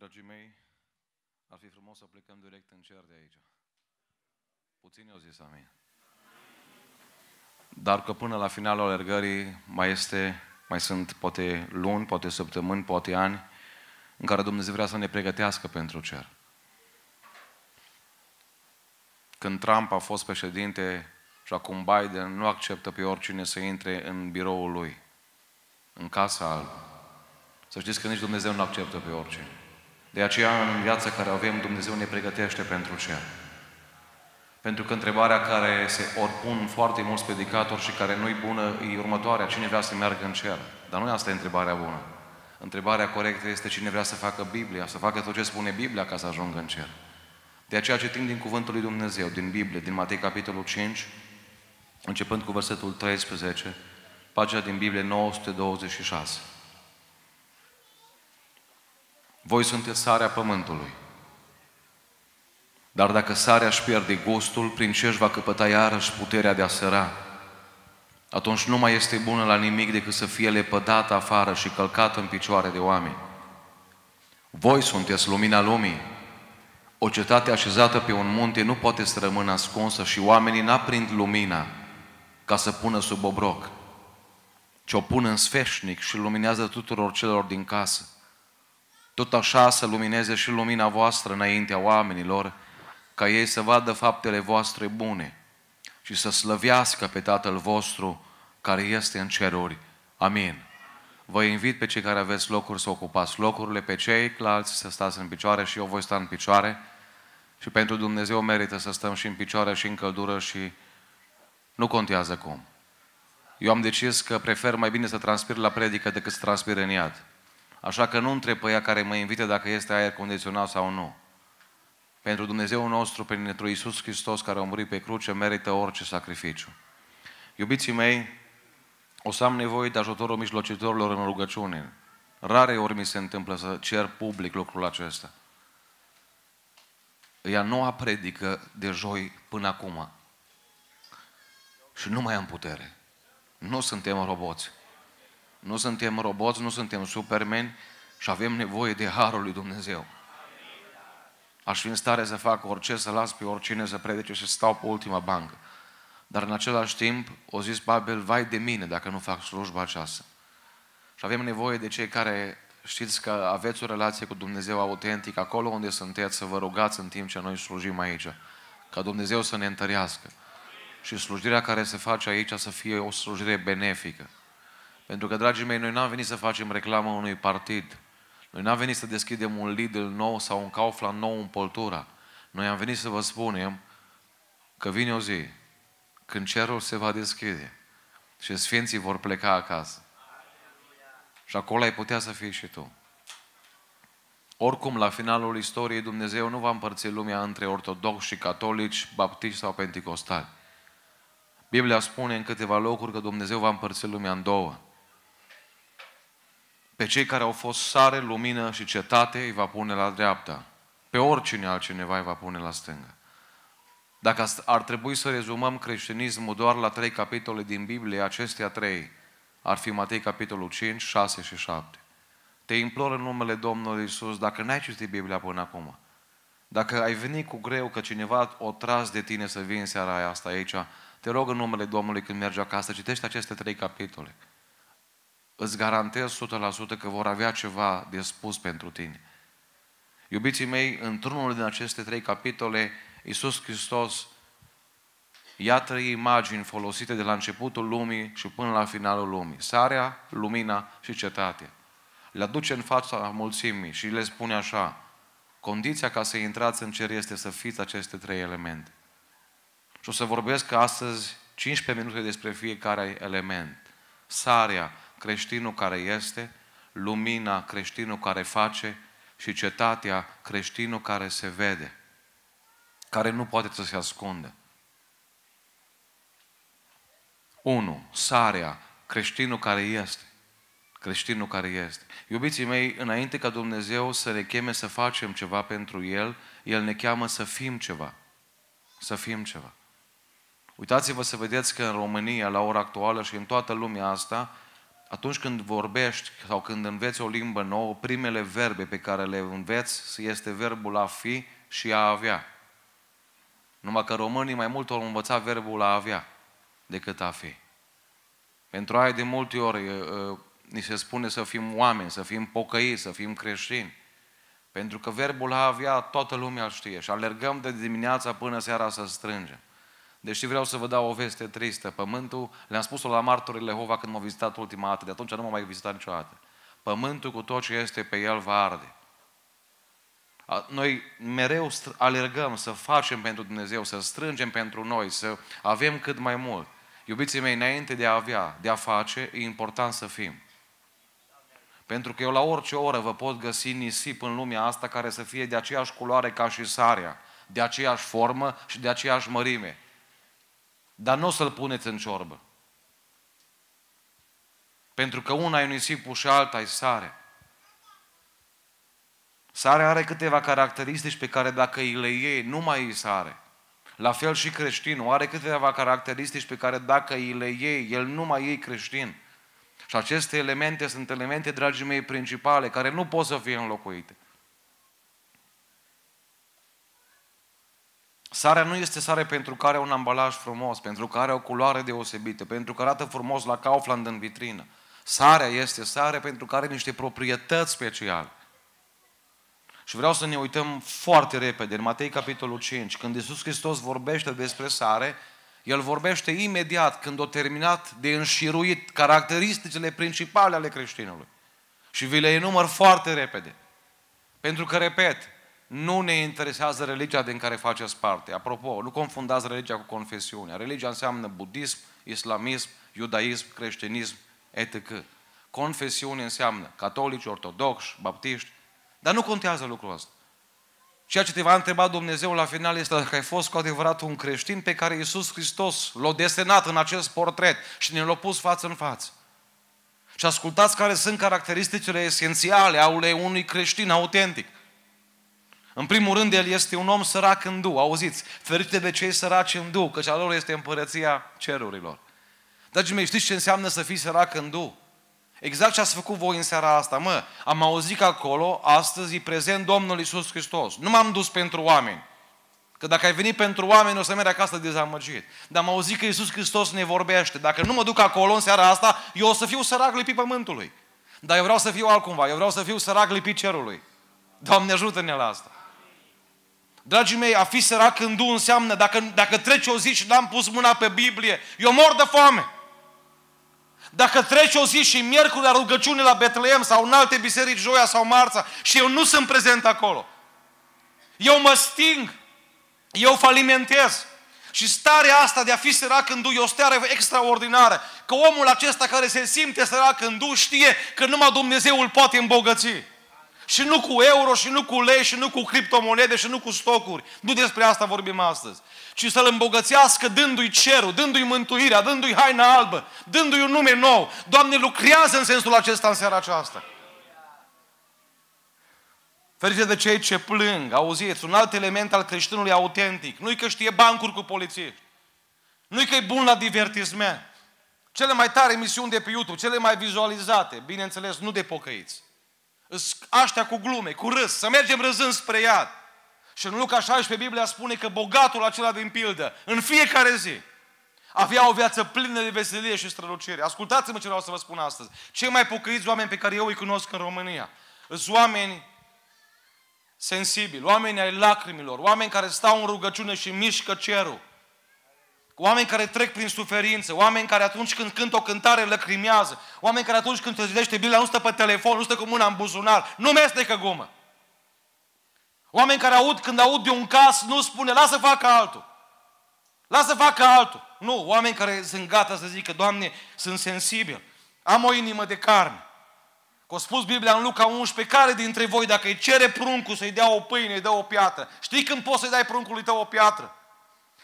Dragii mei, ar fi frumos să plecăm direct în cer de aici. Puțin au zis amin. Dar că până la finalul alergării mai este, mai sunt poate luni, poate săptămâni, poate ani, în care Dumnezeu vrea să ne pregătească pentru cer. Când Trump a fost președinte și acum Biden nu acceptă pe oricine să intre în biroul lui, în casa albă. Să știți că nici Dumnezeu nu acceptă pe oricine. De aceea, în viața care avem, Dumnezeu ne pregătește pentru cer. Pentru că întrebarea care se ori pun foarte mulți predicatori și care nu-i bună e următoarea. Cine vrea să meargă în cer? Dar nu asta e întrebarea bună. Întrebarea corectă este cine vrea să facă Biblia, să facă tot ce spune Biblia ca să ajungă în cer. De aceea citim din Cuvântul lui Dumnezeu, din Biblie, din Matei capitolul 5, începând cu versetul 13, pagina din Biblie 926. Voi sunteți sarea pământului. Dar dacă sarea își pierde gustul, prin ce își va căpăta iarăși puterea de a săra? Atunci nu mai este bună la nimic decât să fie lepădată afară și călcată în picioare de oameni. Voi sunteți lumina lumii. O cetate așezată pe un munte nu poate să rămână ascunsă și oamenii n-aprind lumina ca să pună sub obroc, ci o pun în sfeșnic și luminează tuturor celor din casă. Tot așa să lumineze și lumina voastră înaintea oamenilor, ca ei să vadă faptele voastre bune și să slăvească pe Tatăl vostru care este în ceruri. Amin. Vă invit pe cei care aveți locuri să ocupați locurile, pe ceilalți să stați în picioare și eu voi sta în picioare. Și pentru Dumnezeu merită să stăm și în picioare și în căldură și nu contează cum. Eu am decis că prefer mai bine să transpir la predică decât să transpir în iad. Așa că nu întreb pe ea care mă invită dacă este aer condiționat sau nu. Pentru Dumnezeu nostru, pentru Iisus Hristos care a murit pe cruce, merită orice sacrificiu. Iubiții mei, o să am nevoie de ajutorul mijlocitorilor în rugăciune. Rare ori mi se întâmplă să cer public lucrul acesta. E a noua predică de joi până acum. Și nu mai am putere. Nu suntem roboți. Nu suntem roboți, nu suntem supermeni și avem nevoie de harul lui Dumnezeu. Aș fi în stare să fac orice, să las pe oricine să predice și să stau pe ultima bancă. Dar în același timp, o zis Babel, vai de mine dacă nu fac slujba aceasta. Și avem nevoie de cei care știți că aveți o relație cu Dumnezeu autentic, acolo unde sunteți, să vă rugați în timp ce noi slujim aici. Ca Dumnezeu să ne întărească. Și slujirea care se face aici să fie o slujire benefică. Pentru că, dragii mei, noi n-am venit să facem reclamă unui partid. Noi n-am venit să deschidem un Lidl nou sau un Kaufland nou în Poltura. Noi am venit să vă spunem că vine o zi când cerul se va deschide și sfinții vor pleca acasă. Și acolo ai putea să fii și tu. Oricum, la finalul istoriei, Dumnezeu nu va împărți lumea între ortodoxi și catolici, baptiști sau penticostali. Biblia spune în câteva locuri că Dumnezeu va împărți lumea în două. Pe cei care au fost sare, lumină și cetate îi va pune la dreapta. Pe oricine altcineva îi va pune la stânga. Dacă ar trebui să rezumăm creștinismul doar la trei capitole din Biblie, acestea trei ar fi Matei capitolul 5, 6 și 7. Te implor în numele Domnului Isus, dacă n-ai citit Biblia până acum, dacă ai venit cu greu că cineva o tras de tine să vii în seara asta aici, te rog în numele Domnului când mergi acasă, citește aceste trei capitole îți garantez 100% că vor avea ceva de spus pentru tine. Iubiții mei, într-unul din aceste trei capitole, Iisus Hristos ia trei imagini folosite de la începutul lumii și până la finalul lumii. Sarea, lumina și cetatea. Le aduce în fața mulțimii și le spune așa, condiția ca să intrați în cer este să fiți aceste trei elemente. Și o să vorbesc astăzi 15 minute despre fiecare element. Sarea, creștinul care este, lumina, creștinul care face și cetatea, creștinul care se vede, care nu poate să se ascundă. 1. Sarea, creștinul care este. Creștinul care este. Iubiții mei, înainte ca Dumnezeu să ne cheme să facem ceva pentru El, El ne cheamă să fim ceva. Să fim ceva. Uitați-vă să vedeți că în România, la ora actuală și în toată lumea asta, atunci când vorbești sau când înveți o limbă nouă, primele verbe pe care le înveți este verbul a fi și a avea. Numai că românii mai mult au învățat verbul a avea decât a fi. Pentru aia de multe ori ni se spune să fim oameni, să fim pocăiți, să fim creștini. Pentru că verbul a avea toată lumea îl știe și alergăm de dimineața până seara să strângem. Deși vreau să vă dau o veste tristă. Pământul, le-am spus-o la martorii Lehova când m-au vizitat ultima dată, de atunci nu m-am mai vizitat niciodată. Pământul cu tot ce este pe el va arde. Noi mereu alergăm să facem pentru Dumnezeu, să strângem pentru noi, să avem cât mai mult. Iubiții mei, înainte de a avea, de a face, e important să fim. Pentru că eu la orice oră vă pot găsi nisip în lumea asta care să fie de aceeași culoare ca și sarea, de aceeași formă și de aceeași mărime. Dar nu o să-l puneți în ciorbă. Pentru că una e nisipul și alta e sare. Sarea are câteva caracteristici pe care dacă îi le iei, nu mai e sare. La fel și creștinul are câteva caracteristici pe care dacă îi le iei, el nu mai e creștin. Și aceste elemente sunt elemente, dragii mei, principale, care nu pot să fie înlocuite. Sarea nu este sare pentru că are un ambalaj frumos, pentru că are o culoare deosebită, pentru că arată frumos la Kaufland în vitrină. Sarea este sare pentru că are niște proprietăți speciale. Și vreau să ne uităm foarte repede în Matei capitolul 5, când Iisus Hristos vorbește despre sare, El vorbește imediat când a terminat de înșiruit caracteristicile principale ale creștinului. Și vi le enumăr foarte repede. Pentru că, repet, nu ne interesează religia din care faceți parte. Apropo, nu confundați religia cu confesiunea. Religia înseamnă budism, islamism, iudaism, creștinism, etc. Confesiune înseamnă catolici, ortodoxi, baptiști, dar nu contează lucrul ăsta. Ceea ce te va întreba Dumnezeu la final este dacă ai fost cu adevărat un creștin pe care Iisus Hristos l-a desenat în acest portret și ne l-a pus față în față. Și ascultați care sunt caracteristicile esențiale ale unui creștin autentic. În primul rând, el este un om sărac în du. Auziți, fericite de cei săraci în du, căci a lor este împărăția cerurilor. Dragii mei, știți ce înseamnă să fii sărac în du? Exact ce ați făcut voi în seara asta. Mă, am auzit că acolo, astăzi, e prezent Domnul Isus Hristos. Nu m-am dus pentru oameni. Că dacă ai venit pentru oameni, o să mergi acasă dezamăgit. Dar am auzit că Isus Hristos ne vorbește. Dacă nu mă duc acolo în seara asta, eu o să fiu sărac lipit pământului. Dar eu vreau să fiu altcumva. Eu vreau să fiu sărac lipit cerului. Doamne ajută-ne la asta. Dragii mei, a fi sărac în du înseamnă, dacă, dacă trece o zi și n-am pus mâna pe Biblie, eu mor de foame. Dacă trece o zi și miercuri la rugăciune la Betleem sau în alte biserici, joia sau marța, și eu nu sunt prezent acolo, eu mă sting, eu falimentez. Și starea asta de a fi sărac în du e o stare extraordinară. Că omul acesta care se simte sărac în du știe că numai Dumnezeu îl poate îmbogăți. Și nu cu euro, și nu cu lei, și nu cu criptomonede, și nu cu stocuri. Nu despre asta vorbim astăzi. Ci să-L îmbogățească dându-i cerul, dându-i mântuirea, dându-i haina albă, dându-i un nume nou. Doamne, lucrează în sensul acesta în seara aceasta. Ferice de cei ce plâng, auziți, un alt element al creștinului autentic. Nu-i că știe bancuri cu polițiști. Nu-i că e bun la divertisment. Cele mai tare emisiuni de pe YouTube, cele mai vizualizate, bineînțeles, nu de pocăiți aștia cu glume, cu râs, să mergem râzând spre iad. Și în Luca 16 Biblia spune că bogatul acela din pildă, în fiecare zi, avea o viață plină de veselie și strălucire. Ascultați-mă ce vreau să vă spun astăzi. Cei mai pocăiți oameni pe care eu îi cunosc în România sunt oameni sensibili, oameni ai lacrimilor, oameni care stau în rugăciune și mișcă cerul. Oameni care trec prin suferință, oameni care atunci când cântă o cântare lăcrimează, oameni care atunci când te zidește Biblia nu stă pe telefon, nu stă cu mâna în buzunar, nu mestecă gumă. Oameni care aud, când aud de un caz, nu spune, lasă facă altul. Lasă facă altul. Nu, oameni care sunt gata să zică, Doamne, sunt sensibil. Am o inimă de carne. Că a spus Biblia în Luca 11, care dintre voi, dacă îi cere pruncul să-i dea o pâine, îi dă o piatră. Știi când poți să-i dai pruncului tău o piatră?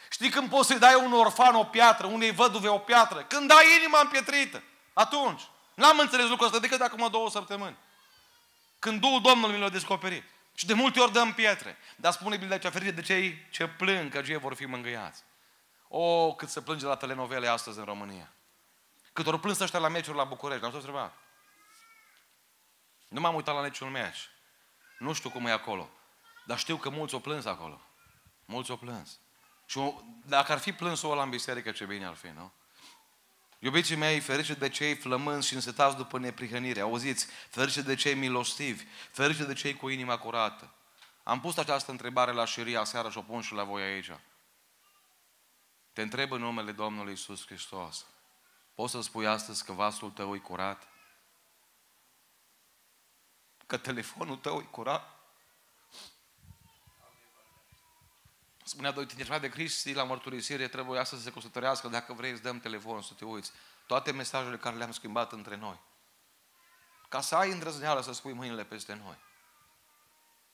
Știi când poți să-i dai un orfan o piatră, unei văduve o piatră? Când dai inima împietrită. Atunci. N-am înțeles lucrul ăsta decât acum două săptămâni. Când Duhul Domnului mi l-a descoperit. Și de multe ori dăm pietre. Dar spune Biblia cea fericire de cei ce plâng, că cei vor fi mângâiați. O, cât se plânge la telenovele astăzi în România. Cât ori plâns ăștia la meciuri la București, n-am tot întrebat. Nu m-am uitat la niciun meci. Nu știu cum e acolo. Dar știu că mulți o plâns acolo. Mulți o plâns. Și o, dacă ar fi plâns o ăla în biserică, ce bine ar fi, nu? Iubiții mei, ferice de cei flămânzi și însetați după neprihănire. Auziți, ferice de cei milostivi, ferice de cei cu inima curată. Am pus această întrebare la șiria seara și o pun și la voi aici. Te întreb în numele Domnului Isus Hristos. Poți să spui astăzi că vasul tău e curat? Că telefonul tău e curat? Spunea doi tineri de Cristi la mărturisire, trebuie să se căsătorească, dacă vrei îți dăm telefonul să te uiți. Toate mesajele care le-am schimbat între noi. Ca să ai îndrăzneală să spui mâinile peste noi.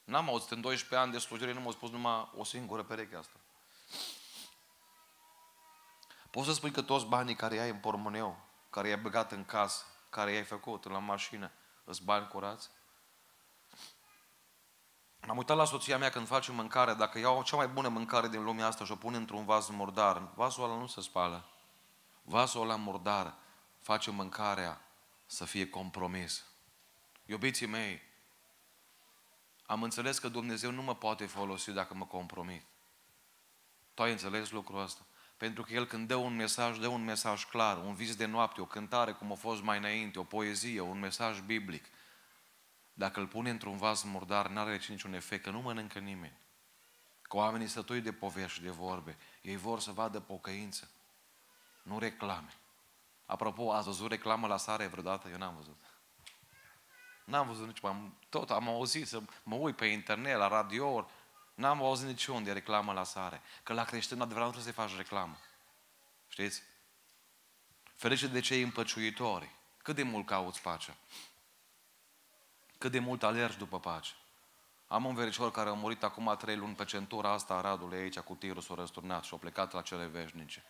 N-am auzit în 12 ani de slujire, nu m-au spus numai o singură pereche asta. Poți să spui că toți banii care ai în pormoneu, care i-ai băgat în casă, care i-ai făcut la mașină, îți bani curați? M-am uitat la soția mea când face mâncare, dacă iau cea mai bună mâncare din lumea asta și o pun într-un vas murdar, vasul ăla nu se spală. Vasul ăla murdar face mâncarea să fie compromis. Iubiții mei, am înțeles că Dumnezeu nu mă poate folosi dacă mă compromit. Tu ai înțeles lucrul ăsta? Pentru că El când dă un mesaj, dă un mesaj clar, un vis de noapte, o cântare cum a fost mai înainte, o poezie, un mesaj biblic. Dacă îl pune într-un vas murdar, n-are niciun efect, că nu mănâncă nimeni. Că oamenii sătui de povești și de vorbe. Ei vor să vadă pocăință, nu reclame. Apropo, ați văzut reclamă la sare vreodată? Eu n-am văzut. N-am văzut nici, am, tot am auzit să mă uit pe internet, la radio n-am auzit niciunde reclamă la sare. Că la creștin adevărat nu trebuie să-i faci reclamă. Știți? Ferice de cei împăciuitori. Cât de mult cauți pacea? Cât de mult alergi după pace? Am un vericior care a murit acum trei luni pe centura asta a Radului aici cu tirul s-a răsturnat și a plecat la cele veșnice.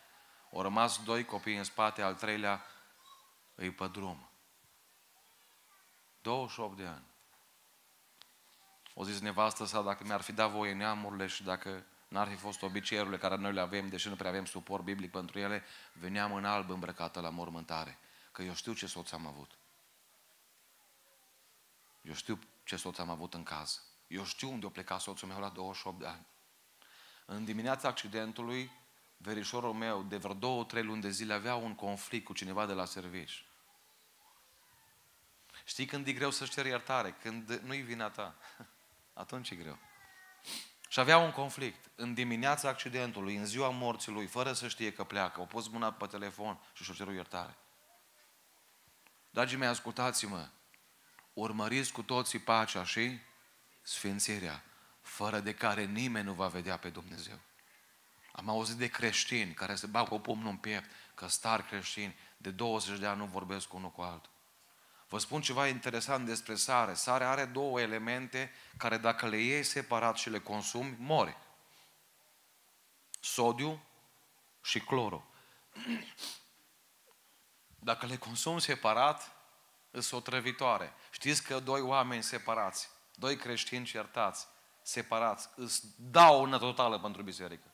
Au rămas doi copii în spate, al treilea îi pe drum. 28 de ani. O zis nevastă sa, dacă mi-ar fi dat voie neamurile și dacă n-ar fi fost obiceiurile care noi le avem, deși nu prea avem suport biblic pentru ele, veneam în alb îmbrăcată la mormântare. Că eu știu ce soț am avut. Eu știu ce soț am avut în caz. Eu știu unde a plecat soțul meu la 28 de ani. În dimineața accidentului, verișorul meu, de vreo două, trei luni de zile, avea un conflict cu cineva de la servici. Știi când e greu să-și ceri iertare? Când nu-i vina ta. Atunci e greu. Și avea un conflict. În dimineața accidentului, în ziua morții lui, fără să știe că pleacă, o pus mâna pe telefon și și-o cerut iertare. Dragii mei, ascultați-mă. Urmăriți cu toții pacea și sfințirea, fără de care nimeni nu va vedea pe Dumnezeu. Am auzit de creștini care se bagă cu pumnul în piept, că star creștini, de 20 de ani nu vorbesc unul cu altul. Vă spun ceva interesant despre sare. Sarea are două elemente care dacă le iei separat și le consumi, mori. Sodiu și clorul. Dacă le consumi separat, sunt otrăvitoare. Știți că doi oameni separați, doi creștini certați, separați, îți dau una totală pentru biserică.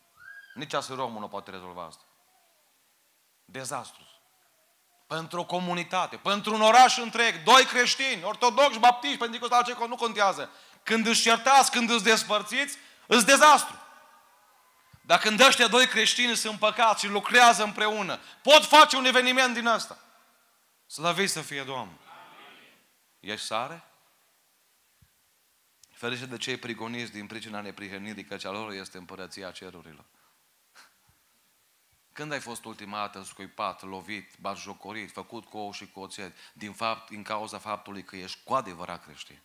Nici romul nu poate rezolva asta. Dezastru pentru o comunitate, pentru un oraș întreg, doi creștini, ortodoxi, baptiști, pentecostali, ce nu contează. Când își certați, când îți despărțiți, îți dezastru. Dar când ăștia doi creștini sunt păcați și lucrează împreună, pot face un eveniment din asta. Slăviți să fie Domnul. Ești sare? Ferice de cei prigoniți din pricina neprihănirii, că cea lor este împărăția cerurilor. Când ai fost ultima dată scuipat, lovit, batjocorit, făcut cu ou și cu oțet, din, fapt, din cauza faptului că ești cu adevărat creștin?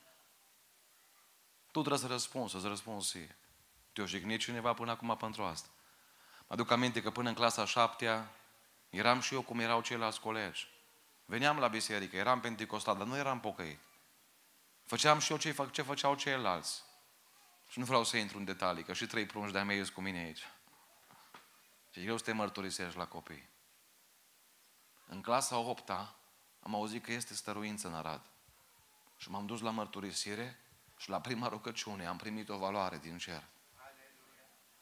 Tu trebuie să răspunzi, să-ți răspunzi ție. Te-o jignit cineva până acum pentru asta. Mă aduc aminte că până în clasa șaptea eram și eu cum erau ceilalți colegi. Veneam la biserică, eram pentecostal, dar nu eram pocăit. Făceam și eu ce, ce făceau ceilalți. Și nu vreau să intru în detalii, că și trei prunci de-a mei cu mine aici. Și greu să te mărturisești la copii. În clasa 8 am auzit că este stăruință în Arad. Și m-am dus la mărturisire și la prima rugăciune am primit o valoare din cer.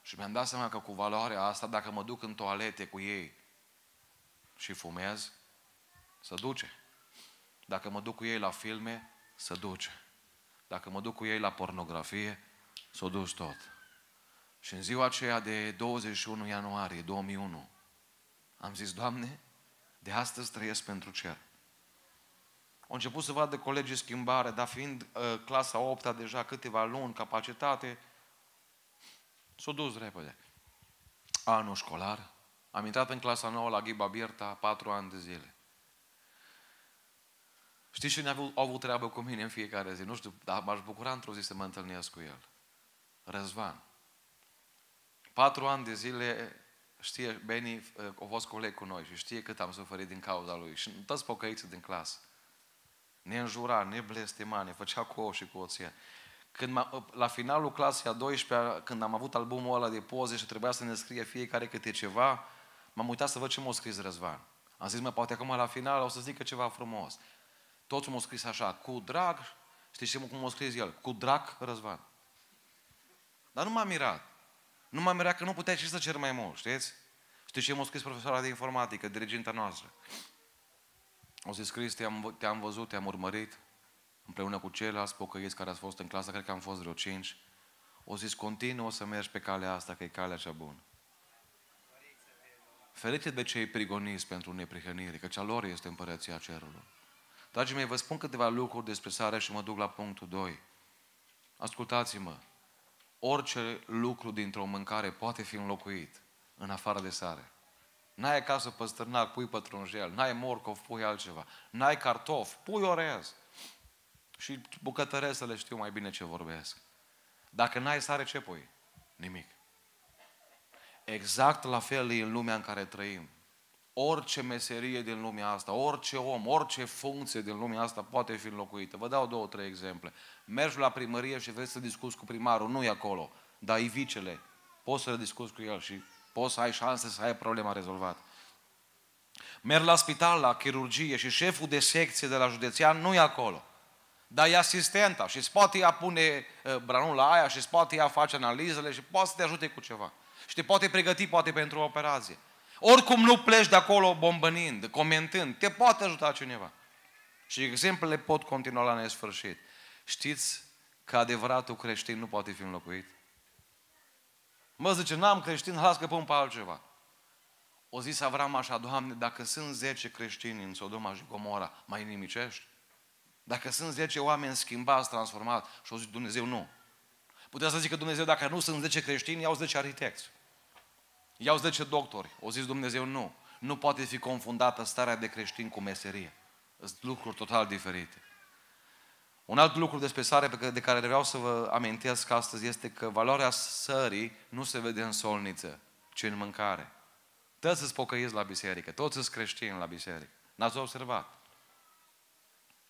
Și mi-am dat seama că cu valoarea asta, dacă mă duc în toalete cu ei și fumez, să duce. Dacă mă duc cu ei la filme, să duce. Dacă mă duc cu ei la pornografie, să o duci tot. Și în ziua aceea de 21 ianuarie 2001, am zis, Doamne, de astăzi trăiesc pentru cer. Au început să vadă colegii schimbare, dar fiind uh, clasa 8 deja câteva luni, capacitate, s-a dus repede. Anul școlar, am intrat în clasa 9 la Ghiba Bierta, patru ani de zile. Știți cine a avut, a avut treabă cu mine în fiecare zi? Nu știu, dar m-aș bucura într-o zi să mă întâlnesc cu el. Răzvan. Patru ani de zile știe, Beni a fost coleg cu noi și știe cât am suferit din cauza lui. Și toți pocăiții din clasă. Ne înjura, ne blestema, ne făcea cu ou și cu oția. Când la finalul clasei a 12 când am avut albumul ăla de poze și trebuia să ne scrie fiecare câte ceva, m-am uitat să văd ce m-a scris Răzvan. Am zis, mă, poate acum la final o să zică ceva frumos. Toți m-au scris așa, cu drag, știți cum m-a scris el? Cu drag Răzvan. Dar nu m-am mirat. Nu m-am mirat că nu puteai și să cer mai mult, știți? Știți ce m-a scris profesoara de informatică, diriginta noastră? O zis, Cristi, te-am, te-am văzut, te-am urmărit, împreună cu ceilalți pocăiți care ați fost în clasă, cred că am fost vreo cinci. O zis, continuă să mergi pe calea asta, că e calea cea bună. Ferite de cei prigoniți pentru neprihănire, că cea lor este împărăția cerului. Dragii mei, vă spun câteva lucruri despre sare și mă duc la punctul 2. Ascultați-mă, orice lucru dintr-o mâncare poate fi înlocuit în afară de sare. N-ai acasă păstărnac, pui pătrunjel, n-ai morcov, pui altceva, n-ai cartof, pui orez. Și bucătăresele știu mai bine ce vorbesc. Dacă n-ai sare, ce pui? Nimic. Exact la fel e în lumea în care trăim. Orice meserie din lumea asta, orice om, orice funcție din lumea asta poate fi înlocuită. Vă dau două, trei exemple. Mergi la primărie și vrei să discuți cu primarul, nu e acolo, dar e vicele. Poți să discuți cu el și poți să ai șanse să ai problema rezolvată. Merg la spital, la chirurgie și șeful de secție de la județean nu e acolo. Dar e asistenta și poate ea pune uh, branul la aia și poate ea face analizele și poate să te ajute cu ceva. Și te poate pregăti poate pentru o operație. Oricum nu pleci de acolo bombănind, comentând, te poate ajuta cineva. Și exemplele pot continua la nesfârșit. Știți că adevăratul creștin nu poate fi înlocuit? Mă zice, n-am creștin, hai să pe altceva. O zis Avram așa, Doamne, dacă sunt 10 creștini în Sodoma și Gomora, mai nimicești? Dacă sunt 10 oameni schimbați, transformați, și o zic Dumnezeu, nu. Putea să zică Dumnezeu, dacă nu sunt 10 creștini, iau 10 arhitecți. Iau 10 doctori. O zis Dumnezeu, nu. Nu poate fi confundată starea de creștin cu meserie. Sunt lucruri total diferite. Un alt lucru despre sare de care vreau să vă amintesc astăzi este că valoarea sării nu se vede în solniță, ci în mâncare. Toți sunt pocăiți la biserică, toți sunt creștini la biserică. N-ați observat?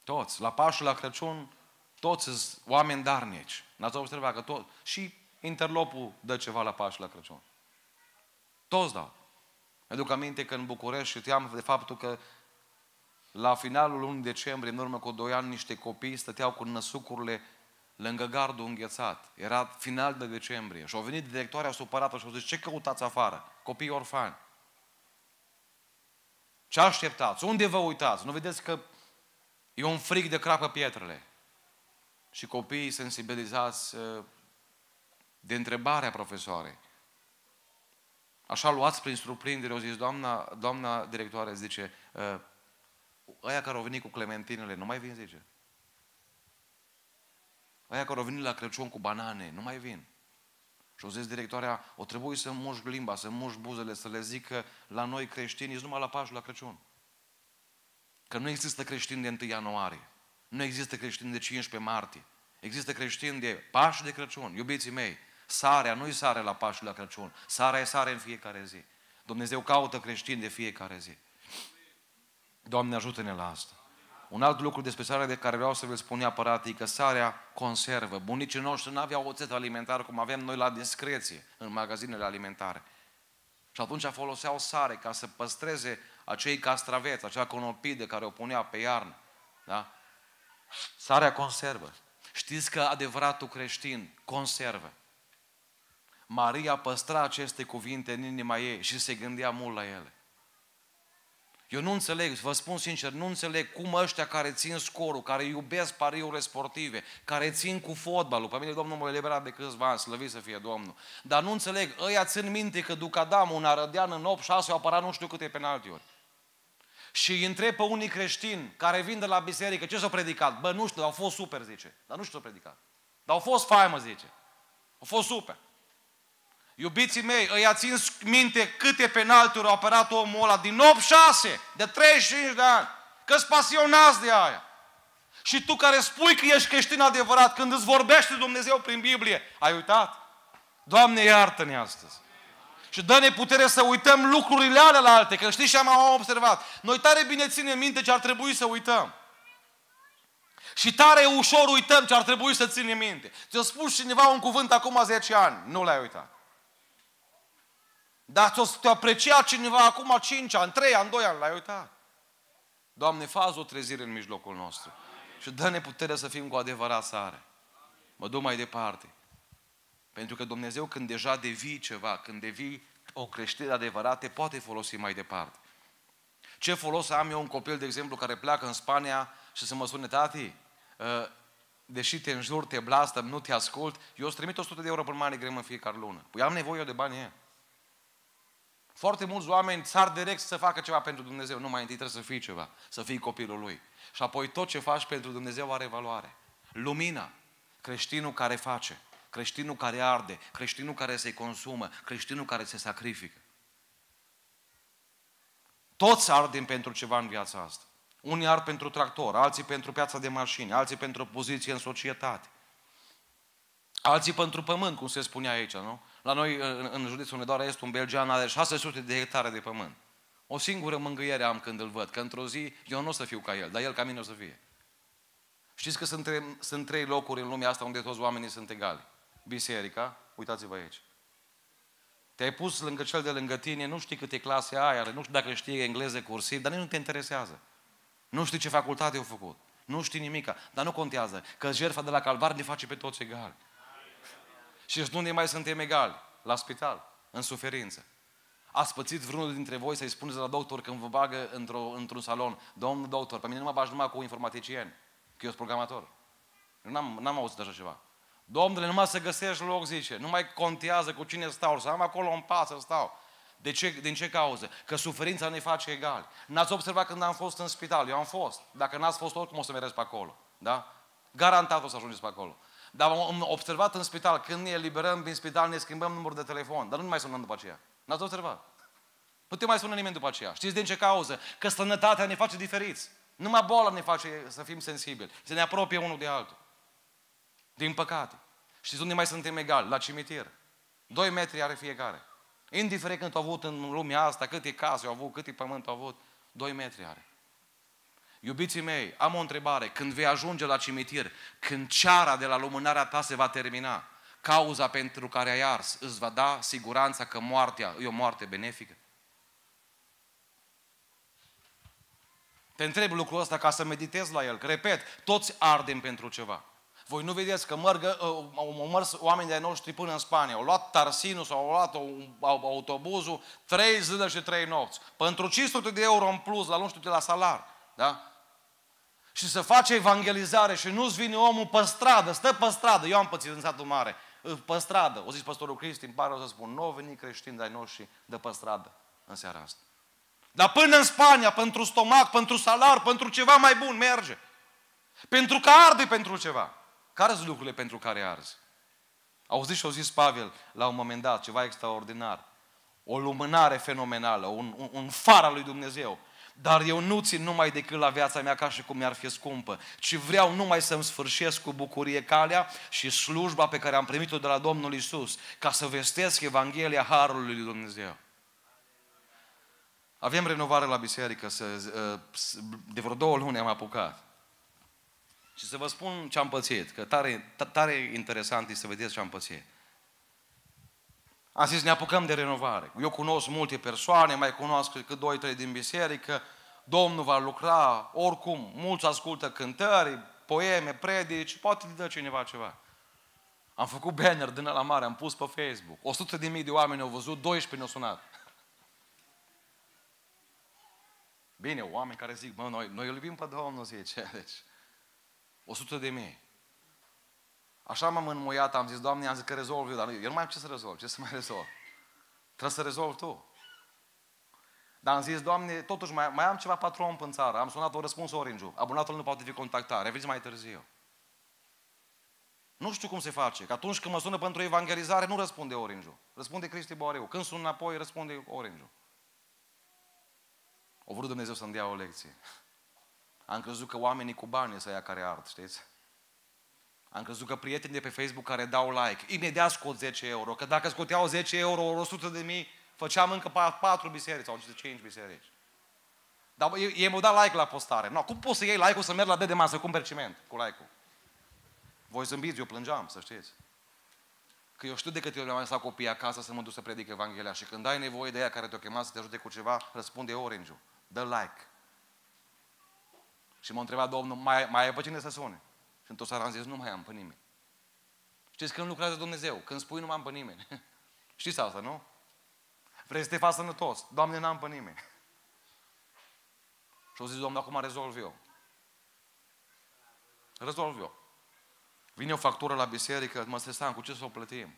Toți. La Pașul, la Crăciun, toți sunt oameni darnici. N-ați observat că tot. Și interlopul dă ceva la Pașul, la Crăciun. Toți dau. Mi-aduc aminte că în București știam de faptul că la finalul lunii decembrie, în urmă cu doi ani, niște copii stăteau cu năsucurile lângă gardul înghețat. Era final de decembrie. Și au venit directoarea supărată și au zis, ce căutați afară? Copii orfani. Ce așteptați? Unde vă uitați? Nu vedeți că e un frig de crapă pietrele? Și copiii sensibilizați uh, de întrebarea profesoarei. Așa luați prin surprindere, o zis doamna, doamna directoare, zice, uh, ăia care au venit cu clementinele, nu mai vin, zice. Ăia care au venit la Crăciun cu banane, nu mai vin. Și o zis directoarea, o trebuie să mușc limba, să mușc buzele, să le zic că la noi creștini numai la Pașul, la Crăciun. Că nu există creștini de 1 ianuarie. Nu există creștini de 15 martie. Există creștini de Paș de Crăciun. Iubiții mei, sarea nu-i sare la Pașul la Crăciun. Sarea e sare în fiecare zi. Dumnezeu caută creștini de fiecare zi. Doamne, ajută-ne la asta. Un alt lucru despre sarea de care vreau să vă spun neapărat e că sarea conservă. Bunicii noștri nu aveau oțet alimentar cum avem noi la discreție în magazinele alimentare. Și atunci foloseau sare ca să păstreze acei castraveți, acea conopidă care o punea pe iarnă. Da? Sarea conservă. Știți că adevăratul creștin conservă. Maria păstra aceste cuvinte în inima ei și se gândea mult la ele. Eu nu înțeleg, vă spun sincer, nu înțeleg cum ăștia care țin scorul, care iubesc pariurile sportive, care țin cu fotbalul, pe mine Domnul mă eliberat de câțiva ani, slăvit să fie Domnul, dar nu înțeleg, ăia țin minte că duc Adam, un arădean în 8-6, au apărat nu știu câte penaltiuri. Și îi întreb pe unii creștini care vin de la biserică, ce s-au predicat? Bă, nu știu, au fost super, zice. Dar nu știu ce s-au predicat. Dar au fost faimă, zice. Au fost super. Iubiții mei, îi țin minte câte penalturi a apărat omul ăla din 8-6, de 35 de ani. Că-s pasionați de aia. Și tu care spui că ești creștin adevărat, când îți vorbește Dumnezeu prin Biblie, ai uitat? Doamne, iartă-ne astăzi. Și dă-ne putere să uităm lucrurile alea alte, că știi ce am observat? Noi tare bine ținem minte ce ar trebui să uităm. Și tare ușor uităm ce ar trebui să ținem minte. Ți-a spus cineva un cuvânt acum 10 ani, nu l-ai uitat. Dar ți-o aprecia cineva acum 5 ani, 3 ani, 2 ani, l-ai uitat. Doamne, fază o trezire în mijlocul nostru. Și dă-ne putere să fim cu adevărat sare. Mă duc mai departe. Pentru că Dumnezeu când deja devii ceva, când devii o creștere adevărată, te poate folosi mai departe. Ce folos am eu un copil, de exemplu, care pleacă în Spania și să mă spune, tati, ă, deși te înjur, te blastăm, nu te ascult, eu îți trimit 100 de euro pe mani grem în fiecare lună. Păi am nevoie eu de bani ăia. Foarte mulți oameni sar direct să facă ceva pentru Dumnezeu. Nu mai întâi trebuie să fii ceva, să fii copilul lui. Și apoi tot ce faci pentru Dumnezeu are valoare. Lumina, creștinul care face, creștinul care arde, creștinul care se consumă, creștinul care se sacrifică. Toți ardem pentru ceva în viața asta. Unii ard pentru tractor, alții pentru piața de mașini, alții pentru poziție în societate. Alții pentru pământ, cum se spunea aici, nu? La noi, în, în județul Nedoar este un belgean are 600 de hectare de pământ. O singură mângâiere am când îl văd, că într-o zi eu nu o să fiu ca el, dar el ca mine o să fie. Știți că sunt trei, sunt trei locuri în lumea asta unde toți oamenii sunt egali. Biserica, uitați-vă aici. Te-ai pus lângă cel de lângă tine, nu știi câte clase ai, are, nu știu dacă știi engleză cursiv, dar nici nu te interesează. Nu știi ce facultate au făcut. Nu știi nimica, dar nu contează, că jertfa de la calvar ne face pe toți egali. Și unde mai suntem egali? La spital, în suferință. Ați pățit vreunul dintre voi să-i spuneți la doctor când vă bagă într-o, într-un salon, domnul doctor, pe mine nu mă bagi numai cu informaticieni, că eu sunt programator. N-am, n-am auzit așa ceva. Domnule, numai să găsești loc, zice, nu mai contează cu cine stau, să am acolo în pat să stau. De ce, din ce cauză? Că suferința ne face egali. N-ați observat când am fost în spital? Eu am fost. Dacă n-ați fost, oricum o să mergeți pe acolo. Da? Garantat o să ajungeți pe acolo. Dar am observat în spital, când ne eliberăm din spital, ne schimbăm numărul de telefon, dar nu mai sunăm după aceea. N-ați observat? Nu te mai sună nimeni după aceea. Știți din ce cauză? Că sănătatea ne face diferiți. Numai boala ne face să fim sensibili, să ne apropie unul de altul. Din păcate. Știți unde mai suntem egali? La cimitir. Doi metri are fiecare. Indiferent cât au avut în lumea asta, câte case au avut, câte pământ au avut, doi metri are. Iubiții mei, am o întrebare. Când vei ajunge la cimitir, când ceara de la lumânarea ta se va termina, cauza pentru care ai ars îți va da siguranța că moartea e o moarte benefică? Te întreb lucrul ăsta ca să meditezi la el. Că, repet, toți ardem pentru ceva. Voi nu vedeți că mărgă, uh, au mers oameni de noștri până în Spania. Au luat tarsinul sau au luat autobuzul trei zile și trei nopți. Pentru 500 de euro în plus la nu știu de la salar. Da? Și să face evangelizare și nu-ți vine omul pe stradă, stă pe stradă, eu am pățit în satul mare, pe stradă, o zis păstorul Cristi, îmi pare să spun, nu au venit creștini de-ai noștri de pe stradă în seara asta. Dar până în Spania, pentru stomac, pentru salar, pentru ceva mai bun, merge. Pentru că arde pentru ceva. Care sunt lucrurile pentru care arzi? Auziți și au zis Pavel la un moment dat, ceva extraordinar. O lumânare fenomenală, un, un, un far al lui Dumnezeu dar eu nu țin numai decât la viața mea ca și cum mi-ar fi scumpă, ci vreau numai să-mi sfârșesc cu bucurie calea și slujba pe care am primit-o de la Domnul Isus, ca să vestesc Evanghelia Harului lui Dumnezeu. Avem renovare la biserică, să, de vreo două luni am apucat. Și să vă spun ce am pățit, că tare, tare interesant e să vedeți ce am pățit. Am zis, ne apucăm de renovare. Eu cunosc multe persoane, mai cunosc cât doi, trei din biserică, Domnul va lucra, oricum, mulți ascultă cântări, poeme, predici, poate îi dă cineva ceva. Am făcut banner din la mare, am pus pe Facebook. 100 de mii de oameni au văzut, 12 ne-au sunat. Bine, oameni care zic, mă, noi, noi îl iubim pe Domnul, zice, deci, 100 de mii. Așa m-am înmuiat, am zis, Doamne, am zis că rezolv eu, dar eu nu mai am ce să rezolv, ce să mai rezolv? Trebuie să rezolv tu. Dar am zis, Doamne, totuși mai, mai am ceva patron în țară. Am sunat, o răspuns Orange-ul. Abonatul nu poate fi contactat. Reveniți mai târziu. Nu știu cum se face. Că atunci când mă sună pentru evangelizare, nu răspunde Orange-ul. Răspunde Cristi Boareu. Când sun înapoi, răspunde Orange-ul. O vrut Dumnezeu să-mi dea o lecție. Am crezut că oamenii cu bani să ia care ard, știți? Am crezut că prietenii de pe Facebook care dau like, imediat scot 10 euro, că dacă scoteau 10 euro, 100 de mii, făceam încă 4 biserici sau 5 biserici. Dar ei mi-au dat like la postare. No, cum poți să iei like-ul să mergi la Dedeman să cumperi ciment cu like-ul? Voi zâmbiți, eu plângeam, să știți. Că eu știu de câte ori am lăsat copiii acasă să mă duc să predic Evanghelia și când ai nevoie de ea care te-a chemat să te ajute cu ceva, răspunde orange dă like. Și m-a întrebat Domnul, mai, mai ai pe cine să sune? Și în tot seara am zis, nu mai am pe nimeni. Știți când lucrează Dumnezeu? Când spui, nu mai am pe nimeni. Știți asta, nu? Vrei să te faci sănătos. Doamne, n-am pe nimeni. Și au zis, Doamne, acum rezolv eu. Rezolv eu. Vine o factură la biserică, mă stresam, cu ce să o plătim?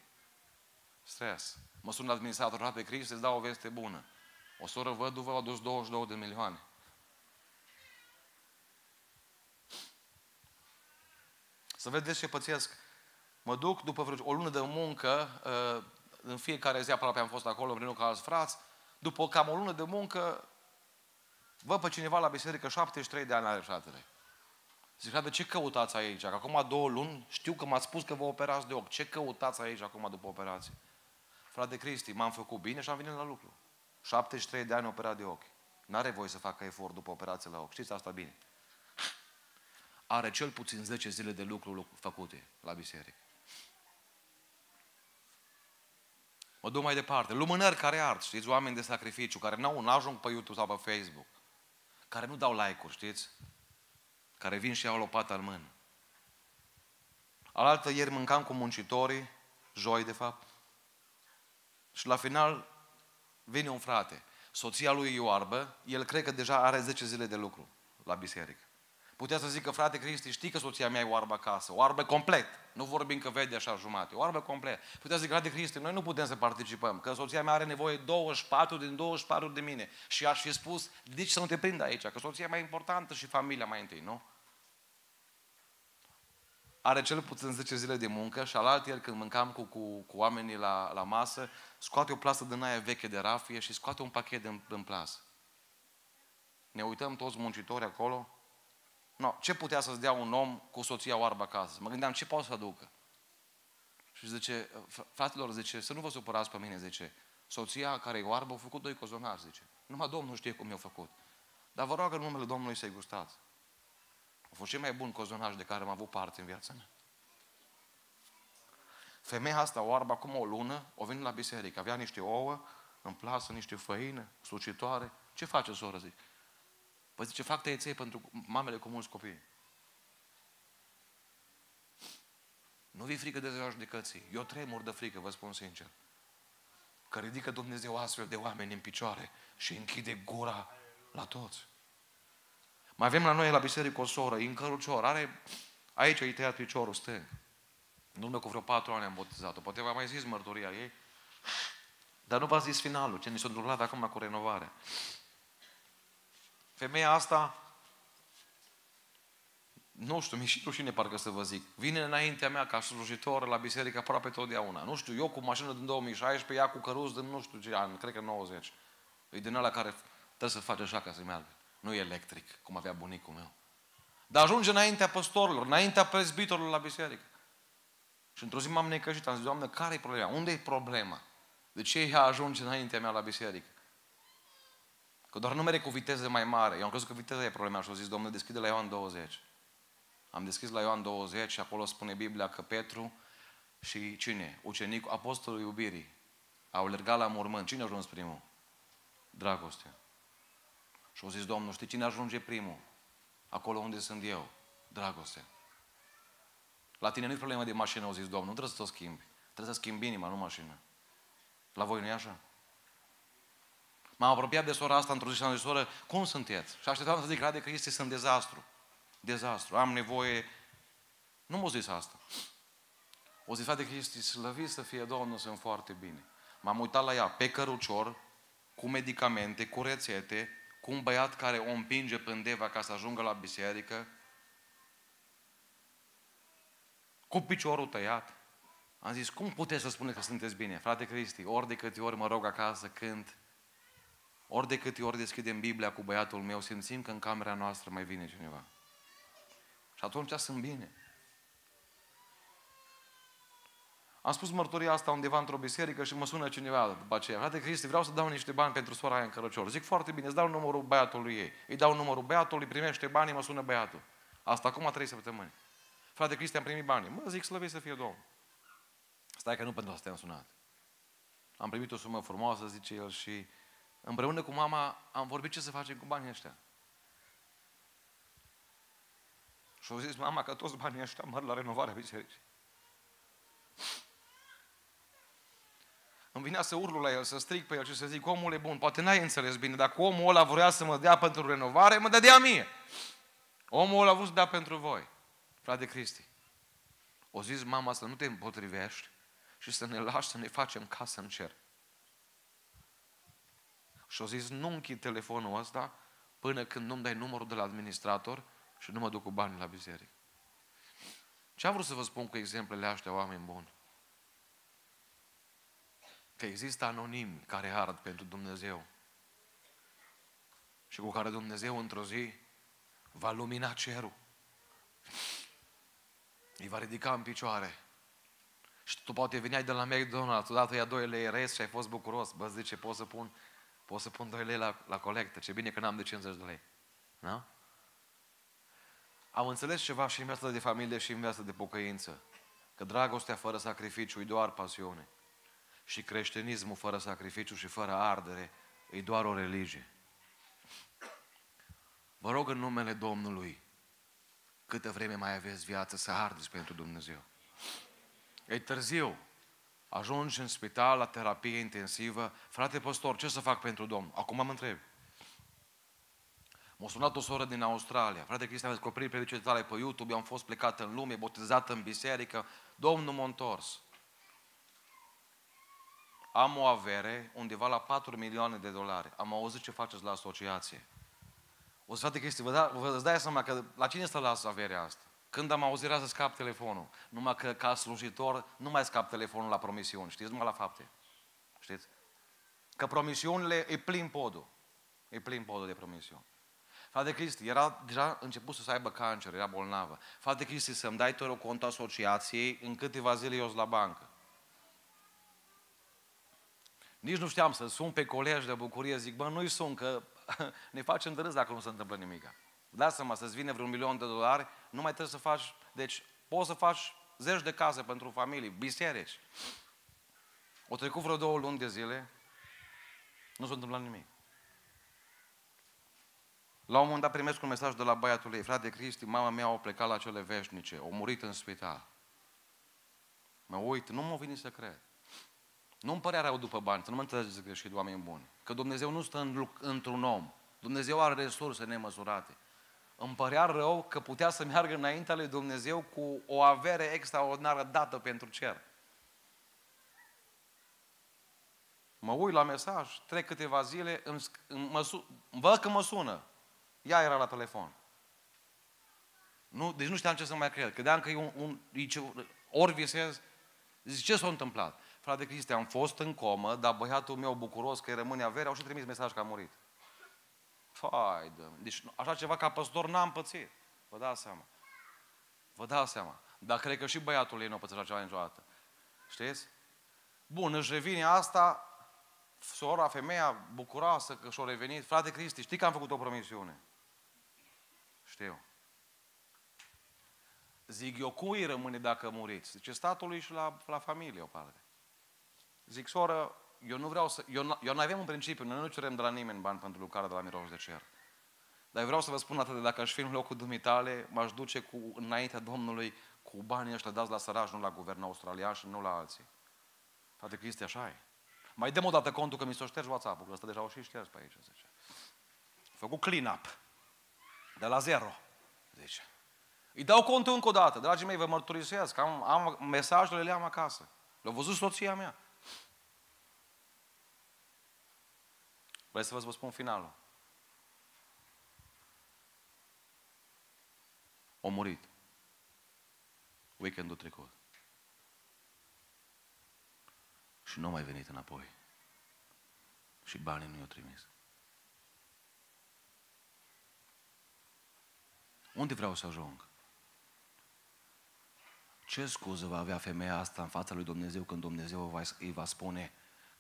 Stres. Mă sun la administrator, pe Cristi, îți dau o veste bună. O soră văduvă a adus 22 de milioane. Să vedeți ce pățesc. Mă duc după vreo o lună de muncă, uh, în fiecare zi aproape am fost acolo împreună cu alți frați, după cam o lună de muncă, văd pe cineva la biserică, 73 de ani are fratele. Zic, de ce căutați aici? Că acum două luni știu că m-ați spus că vă operați de ochi. Ce căutați aici acum după operație? Frate Cristi, m-am făcut bine și am venit la lucru. 73 de ani operat de ochi. N-are voie să facă efort după operație la ochi. Știți asta bine. Are cel puțin 10 zile de lucru făcute la biserică. Mă duc mai departe. Lumânări care ard, știți, oameni de sacrificiu, care nu ajung pe YouTube sau pe Facebook, care nu dau like-uri, știți? Care vin și iau lopata în mână. Alaltă ieri mâncam cu muncitorii, joi de fapt, și la final vine un frate. Soția lui e oarbă, el crede că deja are 10 zile de lucru la biserică. Putea să zică, frate Cristi, știi că soția mea e oarbă acasă, oarbă complet. Nu vorbim că vede așa jumate, oarbă complet. Putea să zică, frate Cristi, noi nu putem să participăm, că soția mea are nevoie 24 din 24 de mine. Și aș fi spus, de ce să nu te prind aici, că soția mai importantă și familia mai întâi, nu? are cel puțin 10 zile de muncă și alaltă el când mâncam cu, cu, cu oamenii la, la masă, scoate o plasă din aia veche de rafie și scoate un pachet din, din plasă. Ne uităm toți muncitori acolo. No, ce putea să-ți dea un om cu soția oarbă acasă? Mă gândeam, ce poate să aducă? Și zice, fratelor, zice, să nu vă supărați pe mine, zice, soția care e oarbă a făcut doi cozonari, zice. Numai Domnul știe cum i-a făcut. Dar vă rog în numele Domnului să-i gustați. A fost cel mai bun cozonaj de care am avut parte în viața mea. Femeia asta, oarbă, acum o lună, o venit la biserică. Avea niște ouă în plasă, niște făină, sucitoare. Ce face, soră, zic? Păi zice, fac tăieței pentru mamele cu mulți copii. Nu vi frică de ziua judecății. Eu tremur de frică, vă spun sincer. Că ridică Dumnezeu astfel de oameni în picioare și închide gura la toți. Mai avem la noi la biserică o soră, în cărucior, are, aici îi tăiat piciorul stâng. În urmă cu vreo patru ani am botezat-o. Poate v-a mai zis mărturia ei. Dar nu v-a zis finalul, ce ni s-a întâmplat acum cu renovarea. Femeia asta, nu știu, mi-e și rușine parcă să vă zic, vine înaintea mea ca slujitor la biserică aproape totdeauna. Nu știu, eu cu mașină din 2016, ea cu căruț din nu știu ce an, cred că 90. E din ăla care trebuie să face așa ca să meargă. Nu e electric, cum avea bunicul meu. Dar ajunge înaintea păstorilor, înaintea prezbitorilor la biserică. Și într-o zi m-am necăjit, am zis, Doamne, care e problema? Unde e problema? De ce ea ajunge înaintea mea la biserică? Că doar nu merge cu viteză mai mare. Eu am crezut că viteza e problema și am zis, Domnule, deschide la Ioan 20. Am deschis la Ioan 20 și acolo spune Biblia că Petru și cine? Ucenicul, apostolul iubirii, au lergat la mormânt. Cine a ajuns primul? Dragostea. Și au zis, Domnul, știi cine ajunge primul? Acolo unde sunt eu. Dragoste. La tine nu-i problemă de mașină, au zis Domnul, nu trebuie să o schimbi. Trebuie să schimbi inima, nu mașină. La voi nu e așa? M-am apropiat de sora asta într-o zi și am zis, soră, cum sunteți? Și așteptam să zic, Rade Cristi, sunt dezastru. Dezastru. Am nevoie... Nu m-a zis asta. O zis, frate Cristi, slăvit să fie Domnul, sunt foarte bine. M-am uitat la ea pe cărucior, cu medicamente, cu rețete, cu un băiat care o împinge pe îndeva ca să ajungă la biserică, cu piciorul tăiat. Am zis, cum puteți să spuneți că sunteți bine? Frate Cristi, ori de câte ori mă rog acasă când, ori de câte ori deschidem Biblia cu băiatul meu, simțim că în camera noastră mai vine cineva. Și atunci sunt bine. Am spus mărturia asta undeva într-o biserică și mă sună cineva după aceea. Frate Cristi, vreau să dau niște bani pentru sora aia în Cărăcior. Zic foarte bine, îți dau numărul băiatului ei. Îi dau numărul băiatului, primește banii, mă sună băiatul. Asta acum trei săptămâni. Frate Cristi, am primit banii. Mă, zic, slăvit să fie Domnul. Stai că nu pentru asta te-am sunat. Am primit o sumă frumoasă, zice el, și împreună cu mama am vorbit ce să facem cu banii ăștia. Și au zis mama că toți banii ăștia măr la renovarea bisericii. Îmi vinea să urlu la el, să strig pe el și să zic, omul e bun, poate n-ai înțeles bine, dacă omul ăla vrea să mă dea pentru renovare, mă dădea mie. Omul ăla a vrut să dea pentru voi. Frate Cristi, o zis mama să nu te împotrivești și să ne lași să ne facem casă în cer. Și o zis, nu închid telefonul ăsta până când nu-mi dai numărul de la administrator și nu mă duc cu bani la biserică. Ce am vrut să vă spun cu exemplele astea, oameni buni? Că există anonimi care ard pentru Dumnezeu și cu care Dumnezeu într-o zi va lumina cerul. Îi va ridica în picioare. Și tu poate veneai de la McDonald's, tu dată ia 2 lei rest și ai fost bucuros. Bă, zice, pot să pun, pot să pun 2 lei la, la colectă. Ce bine că n-am de 50 de lei. Nu? Am înțeles ceva și în viața de familie și în viața de pocăință. Că dragostea fără sacrificiu e doar pasiune. Și creștinismul fără sacrificiu și fără ardere e doar o religie. Vă rog în numele Domnului, câtă vreme mai aveți viață să ardeți pentru Dumnezeu. E târziu. Ajungi în spital, la terapie intensivă. Frate păstor, ce să fac pentru Domnul? Acum mă întreb. M-a sunat o soră din Australia. Frate Cristian, am descoperit predicele tale pe YouTube, am fost plecat în lume, botezat în biserică. Domnul m-a întors. Am o avere undeva la 4 milioane de dolari. Am auzit ce faceți la asociație. O să frate Cristi, vă, da, vă dați seama că la cine stă la averea asta? Când am auzit să scap telefonul, numai că ca slujitor nu mai scap telefonul la promisiuni, știți, numai la fapte. Știți? Că promisiunile e plin podul. E plin podul de promisiuni. Frate Cristi, era deja început să aibă cancer, era bolnavă. Frate Cristi, să-mi dai tu o cont asociației, în câteva zile eu la bancă. Nici nu știam să sun pe colegi de bucurie, zic, bă, nu-i sun, că ne facem de râs dacă nu se întâmplă nimic. Dați seama, să-ți vine vreun milion de dolari, nu mai trebuie să faci, deci poți să faci zeci de case pentru familii, biserici. O trecut vreo două luni de zile, nu s-a întâmplat nimic. La un moment dat primesc un mesaj de la băiatul ei, frate Cristi, mama mea a plecat la cele veșnice, a murit în spital. Mă uit, nu mă vine să cred. Nu-mi părea rău după bani, să nu mă înțelegeți greșit, oameni buni. Că Dumnezeu nu stă în, într-un om. Dumnezeu are resurse nemăsurate. Îmi părea rău că putea să meargă înaintea lui Dumnezeu cu o avere extraordinară dată pentru cer. Mă uit la mesaj, trec câteva zile, îmi, mă, văd că mă sună. Ea era la telefon. Nu, deci nu știam ce să mai cred. Credeam că e un, un e ori visez. Zice, ce s-a întâmplat? Frate Cristi, am fost în comă, dar băiatul meu bucuros că îi rămâne avere, au și trimis mesaj că a murit. Fai, de... Deci așa ceva ca păstor n-am pățit. Vă dați seama. Vă dați seama. Dar cred că și băiatul ei nu a pățit așa ceva niciodată. Știți? Bun, își revine asta, sora, femeia, bucuroasă că și-a revenit. Frate Cristi, știi că am făcut o promisiune? Știu. Zic, eu cui rămâne dacă muriți? Zice, statului și la, la familie o parte. Zic, soră, eu nu vreau să... Eu, eu nu avem un principiu, noi nu cerem de la nimeni bani pentru lucrarea de la miros de cer. Dar eu vreau să vă spun atât de dacă aș fi în locul dumitale, m-aș duce cu, înaintea Domnului cu banii ăștia dați la săraci, nu la guvernul australian și nu la alții. Frate Cristi, așa e. Mai dăm o dată contul că mi s-o ștergi WhatsApp-ul, că ăsta deja o și șters pe aici, zice. Făcut clean-up. De la zero, zice. Îi dau contul încă o dată. Dragii mei, vă mărturisesc. Am, am mesajele, le am acasă. Le-a văzut soția mea. Vreți să vă spun finalul? O murit. Weekendul trecut. Și nu a mai venit înapoi. Și banii nu i-au trimis. Unde vreau să ajung? Ce scuză va avea femeia asta în fața lui Dumnezeu când Dumnezeu îi va spune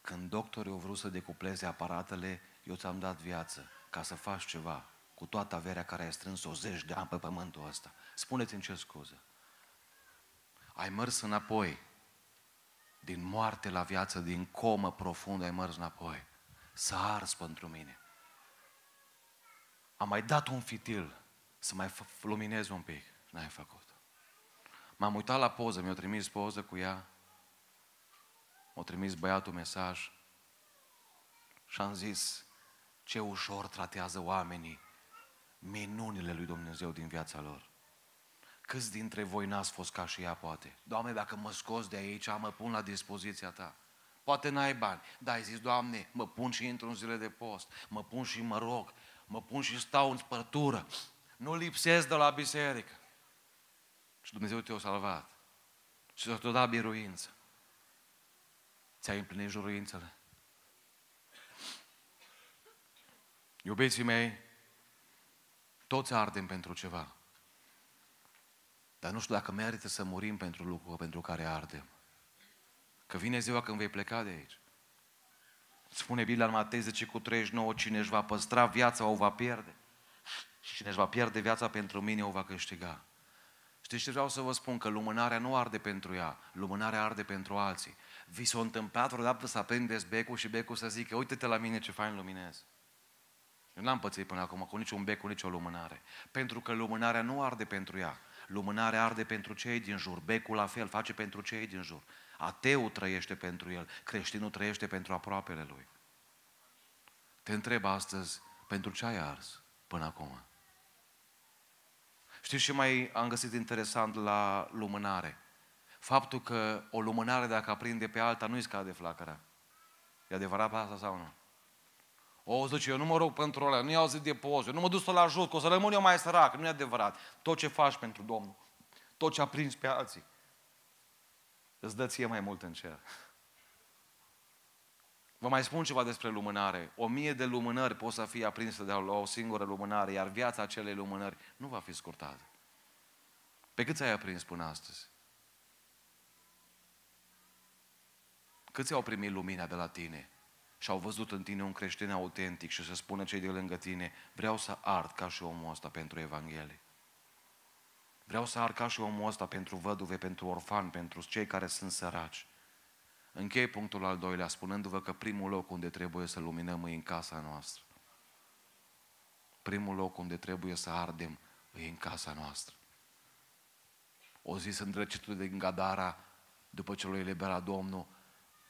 când doctorii au vrut să decupleze aparatele, eu ți-am dat viață ca să faci ceva cu toată averea care ai strâns-o zeci de ani pe pământul ăsta. Spuneți-mi ce scuză. Ai mers înapoi din moarte la viață, din comă profundă ai mers înapoi. Să ars pentru mine. Am mai dat un fitil să mai luminez un pic. N-ai făcut. M-am uitat la poză, mi-a trimis poză cu ea. M-a trimis băiatul mesaj și am zis ce ușor tratează oamenii minunile lui Dumnezeu din viața lor. Câți dintre voi n-ați fost ca și ea, poate? Doamne, dacă mă scos de aici, mă pun la dispoziția Ta. Poate n-ai bani, dar ai zis, Doamne, mă pun și intru în zile de post, mă pun și mă rog, mă pun și stau în spărtură, nu lipsesc de la biserică. Și Dumnezeu te-a salvat. Și te-a dat biruință. Ți-ai împlinit juruințele. Iubiții mei, toți ardem pentru ceva. Dar nu știu dacă merită să murim pentru lucrul pentru care ardem. Că vine ziua când vei pleca de aici. Spune Biblia în Matei 10 cu 39, cine își va păstra viața o va pierde. Și cine își va pierde viața pentru mine o va câștiga. Știți ce vreau să vă spun? Că lumânarea nu arde pentru ea, lumânarea arde pentru alții. Vi s-a întâmplat vreodată să aprindeți becul și becul să zică, uite-te la mine ce fain luminez. Eu n-am pățit până acum cu niciun bec, cu nicio lumânare. Pentru că lumânarea nu arde pentru ea. Lumânarea arde pentru cei din jur. Becul la fel face pentru cei din jur. Ateu trăiește pentru el. Creștinul trăiește pentru aproapele lui. Te întreb astăzi, pentru ce ai ars până acum? Știți ce mai am găsit interesant la lumânare? Faptul că o lumânare dacă aprinde pe alta nu-i scade flacăra. E adevărat pe asta sau nu? O, zice, eu nu mă rog pentru ăla, nu iau zi de poză, nu mă duc să-l ajut, că o să rămân eu mai sărac. Nu e adevărat. Tot ce faci pentru Domnul, tot ce aprinzi pe alții, îți dă ție mai mult în cer. Vă mai spun ceva despre lumânare. O mie de lumânări pot să fie aprinse de o singură lumânare, iar viața acelei lumânări nu va fi scurtată. Pe cât ai aprins până astăzi? Câți au primit lumina de la tine și au văzut în tine un creștin autentic și să spună cei de lângă tine, vreau să ard ca și omul ăsta pentru Evanghelie. Vreau să ard ca și omul ăsta pentru văduve, pentru orfani, pentru cei care sunt săraci. Închei punctul al doilea spunându-vă că primul loc unde trebuie să luminăm e în casa noastră. Primul loc unde trebuie să ardem e în casa noastră. O zis îndrăcitul din Gadara, după ce l-a eliberat Domnul,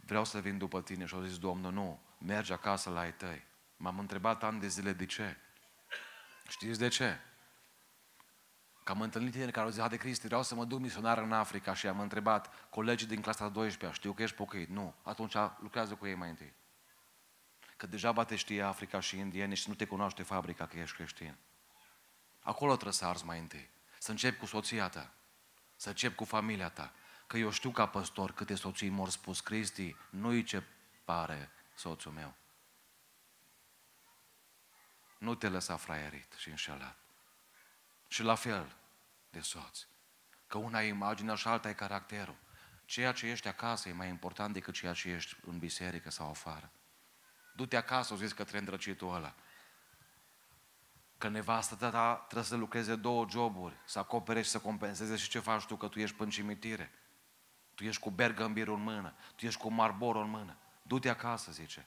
vreau să vin după tine. Și au zis, Domnul, nu, mergi acasă la ai tăi. M-am întrebat ani de zile de ce. Știți de ce? Că am întâlnit tineri care au zis, de Cristi, vreau să mă duc misionar în Africa și am întrebat colegii din clasa 12 știu că ești pocăit? Nu. Atunci lucrează cu ei mai întâi. Că deja te știe Africa și indieni și nu te cunoaște fabrica că ești creștin. Acolo trebuie să arzi mai întâi. Să începi cu soția ta. Să începi cu familia ta. Că eu știu ca păstor câte soții mor spus Cristi, nu-i ce pare soțul meu. Nu te lăsa fraierit și înșelat. Și la fel de soț. Că una e imaginea și alta e caracterul. Ceea ce ești acasă e mai important decât ceea ce ești în biserică sau afară. Du-te acasă, o zis către îndrăcitul ăla. Că nevastă ta trebuie să lucreze două joburi, să acopere și să compenseze și ce faci tu, că tu ești pe cimitire. Tu ești cu bergambirul în mână, tu ești cu marborul în mână. Du-te acasă, zice.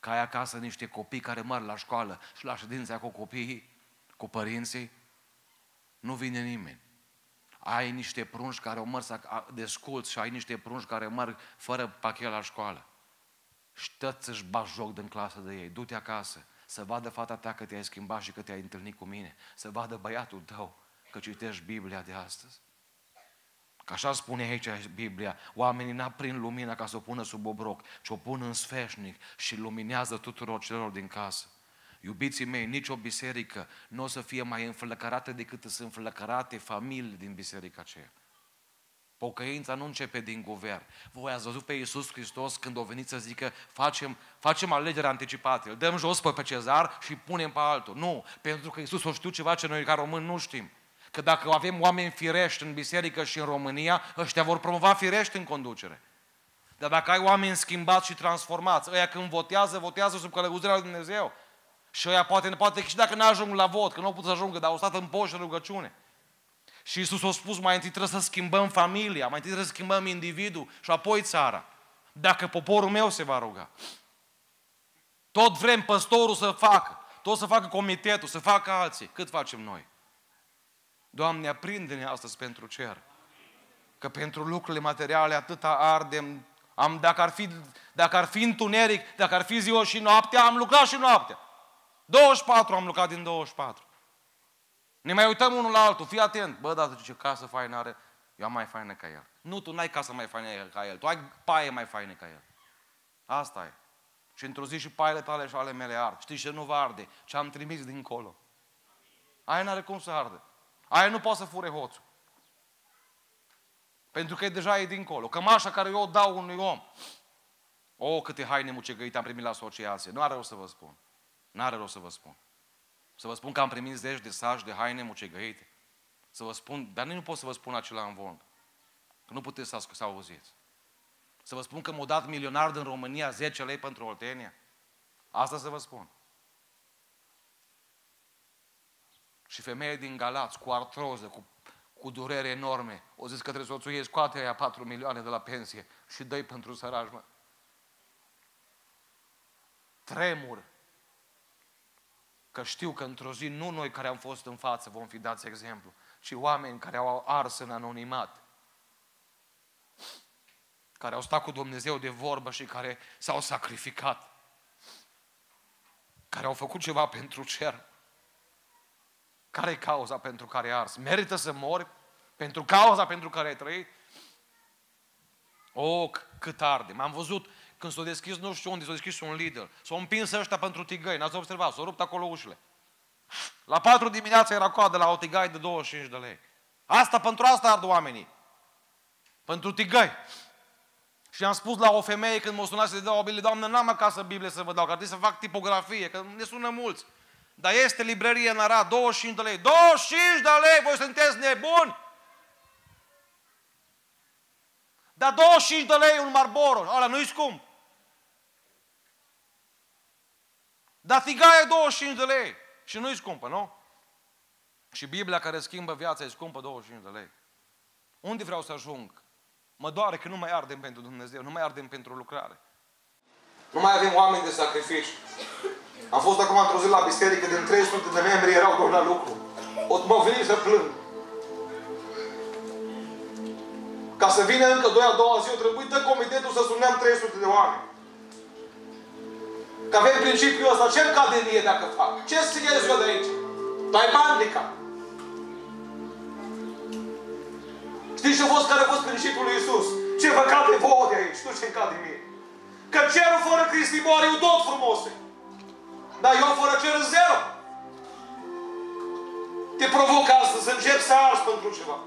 Că ai acasă niște copii care măr la școală și la ședința cu copiii, cu părinții, nu vine nimeni. Ai niște prunși care au mers de sculți și ai niște prunși care merg fără pachet la școală. Ștă să-și bagi joc din clasă de ei. Du-te acasă. Să vadă fata ta că te-ai schimbat și că te-ai întâlnit cu mine. Să vadă băiatul tău că citești Biblia de astăzi. Că așa spune aici Biblia, oamenii n prin lumina ca să o pună sub obroc, ci o pun în sfeșnic și luminează tuturor celor din casă. Iubiții mei, nicio biserică nu o să fie mai înflăcărată decât sunt înflăcărate familii din biserica aceea. Pocăința nu începe din guvern. Voi ați văzut pe Iisus Hristos când o venit să zică facem, facem alegeri anticipate, îl dăm jos pe cezar și punem pe altul. Nu, pentru că Iisus o știu ceva ce noi ca români nu știm. Că dacă avem oameni firești în biserică și în România, ăștia vor promova firești în conducere. Dar dacă ai oameni schimbați și transformați, ăia când votează, votează sub călăuzirea lui Dumnezeu. Și ăia poate, poate și dacă nu ajung la vot, că nu au putut să ajungă, dar au stat în poșă rugăciune. Și Iisus a spus, mai întâi trebuie să schimbăm familia, mai întâi trebuie să schimbăm individul și apoi țara. Dacă poporul meu se va ruga. Tot vrem păstorul să facă, tot să facă comitetul, să facă alții. Cât facem noi? Doamne, aprinde-ne astăzi pentru cer. Că pentru lucrurile materiale atâta ardem. Am, dacă, ar fi, dacă ar fi întuneric, dacă ar fi ziua și noaptea, am lucrat și noaptea. 24 am lucrat din 24. Ne mai uităm unul la altul, fii atent. Bă, dar ce casă faină are, eu am mai faină ca el. Nu, tu n-ai casă mai faină ca el, tu ai paie mai faină ca el. Asta e. Și într-o zi și paiele tale și ale mele ard. Știi ce nu va arde? Ce am trimis dincolo. Aia n-are cum să arde. Aia nu poate să fure hoțul. Pentru că deja e dincolo. Cămașa care eu o dau unui om. O, câte haine mucegăite am primit la asociație. Nu are rost să vă spun. Nu are rost să vă spun. Să vă spun că am primit zeci de saci de haine mucegăite. Să vă spun, dar nu pot să vă spun acela în vond. Că nu puteți să, să auziți. Să vă spun că m-a dat milionar din România 10 lei pentru Oltenia. Asta să vă spun. Și femeie din Galați, cu artroză, cu, cu durere enorme, o zis către soțul ei, scoate aia 4 milioane de la pensie și dă pentru săraci, mă. Tremur. Că știu că într-o zi nu noi care am fost în față vom fi dați exemplu, ci oameni care au ars în anonimat, care au stat cu Dumnezeu de vorbă și care s-au sacrificat, care au făcut ceva pentru cer. Care e cauza pentru care ai ars? Merită să mori pentru cauza pentru care ai trăit? O, cât arde. M-am văzut când s-a deschis nu știu unde, s-a deschis un Lidl. S-au împins ăștia pentru tigăi, n-ați observat, s-au rupt acolo ușile. La 4 dimineața era coadă la o tigai de 25 de lei. Asta pentru asta ard oamenii. Pentru tigăi. Și am spus la o femeie când mă sunat să-i dau o Biblie, Doamne, n-am acasă Biblie să vă dau, că trebuie să fac tipografie, că ne sună mulți. Dar este librerie în Arad, 25 de lei. 25 de lei, voi sunteți nebuni? Dar 25 de lei un Marlboro, ăla nu-i scump. Dar tigaia e 25 de lei și nu-i scumpă, nu? Și Biblia care schimbă viața e scumpă 25 de lei. Unde vreau să ajung? Mă doare că nu mai ardem pentru Dumnezeu, nu mai ardem pentru lucrare. Nu mai avem oameni de sacrificiu. Am fost acum într-o zi la biserică, din 300 de membri erau doar la lucru. O mă veni să plâng. Ca să vină încă doi a doua zi, o trebuie dă comitetul să sunăm 300 de oameni. Că avem principiul ăsta, ce cade în dacă fac? Ce să ies eu de aici? Tu ai bandica. Știți ce a fost care a fost principiul lui Isus? Ce vă cade vouă de aici, nu ce cade mie. Că cerul fără Cristi moare, e tot frumos. Dar eu fără cer zero. Te provoc astăzi să încep să arzi pentru ceva.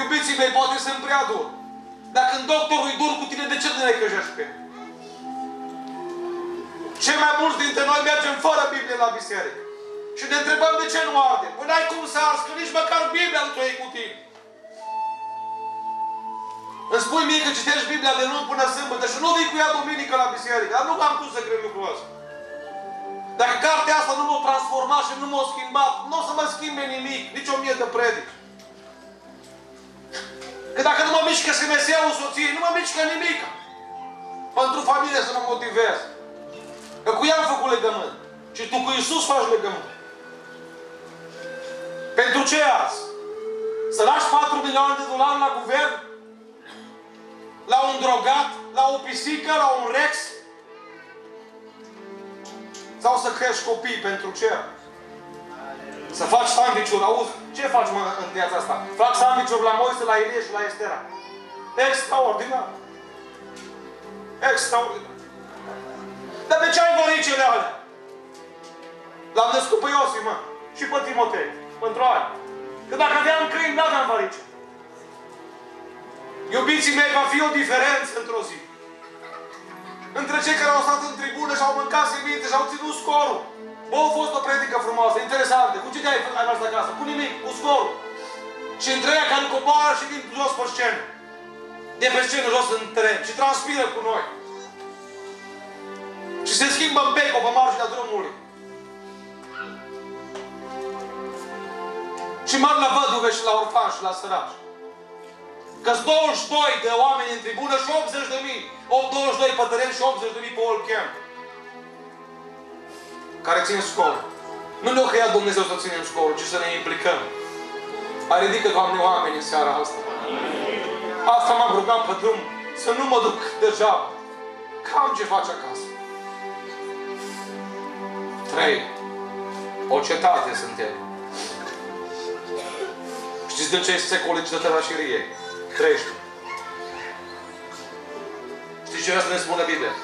Iubiții mei, poate sunt prea dur. Dar când doctorul e dur cu tine, de ce te necăjești pe Cei mai mulți dintre noi mergem fără Biblie la biserică. Și ne întrebăm de ce nu arde. Păi n-ai cum să arzi, că nici măcar Biblia nu te cu tine. Îmi spui mie că citești Biblia de luni până sâmbătă și nu vii cu ea duminică la biserică. Dar nu am cum să cred lucrul ăsta. Dacă cartea asta nu m-a transformat și nu m-a schimbat, nu o să mă schimbe nimic, nici o mie de predici. Că dacă nu mă mișcă SMS-ul soției, nu mă mișcă nimic. Pentru familie să mă motivez. Că cu ea am făcut legământ. Și tu cu Iisus faci legământ. Pentru ce azi? Să lași 4 milioane de dolari la guvern? La un drogat? La o pisică? La un rex? Sau să crești copii pentru cer. Să faci sandvișuri, auzi? Ce faci mă, în viața asta? Fac sandvișuri la Moise, la Ilie și la Estera. Extraordinar. Extraordinar. Dar de ce ai voricele alea? L-am născut pe Iosif, mă. Și pe Timotei. Pentru aia. Că dacă aveam câini, n-aveam varice. Iubiții mei, va fi o diferență într-o zi. Între cei care au stat în tribună și au mâncat seminte și au ținut scorul. Bă, a fost o predică frumoasă, interesantă. Cu ce te-ai ai mers acasă? Cu nimic, cu scorul. Și între ea care coboară și din jos pe scenă. De pe scenă jos în teren. Și transpiră cu noi. Și se schimbă în beco pe marginea drumului. Și mă la văduve și la orfanș și la sărași. Că 22 de oameni în tribună și 80 de mii. 22 pe teren și 80 de mii pe all camp. Care țin scor. Nu ne-o creat Dumnezeu să ținem scor, ci să ne implicăm. A ridică, Doamne, oameni în seara asta. Asta m-am rugat pe drum. Să nu mă duc deja. Cam ce faci acasă. Trei. O cetate suntem. Știți de ce este secolul de tărașirie? Crește. Știți ce vrea să ne spună Biblia?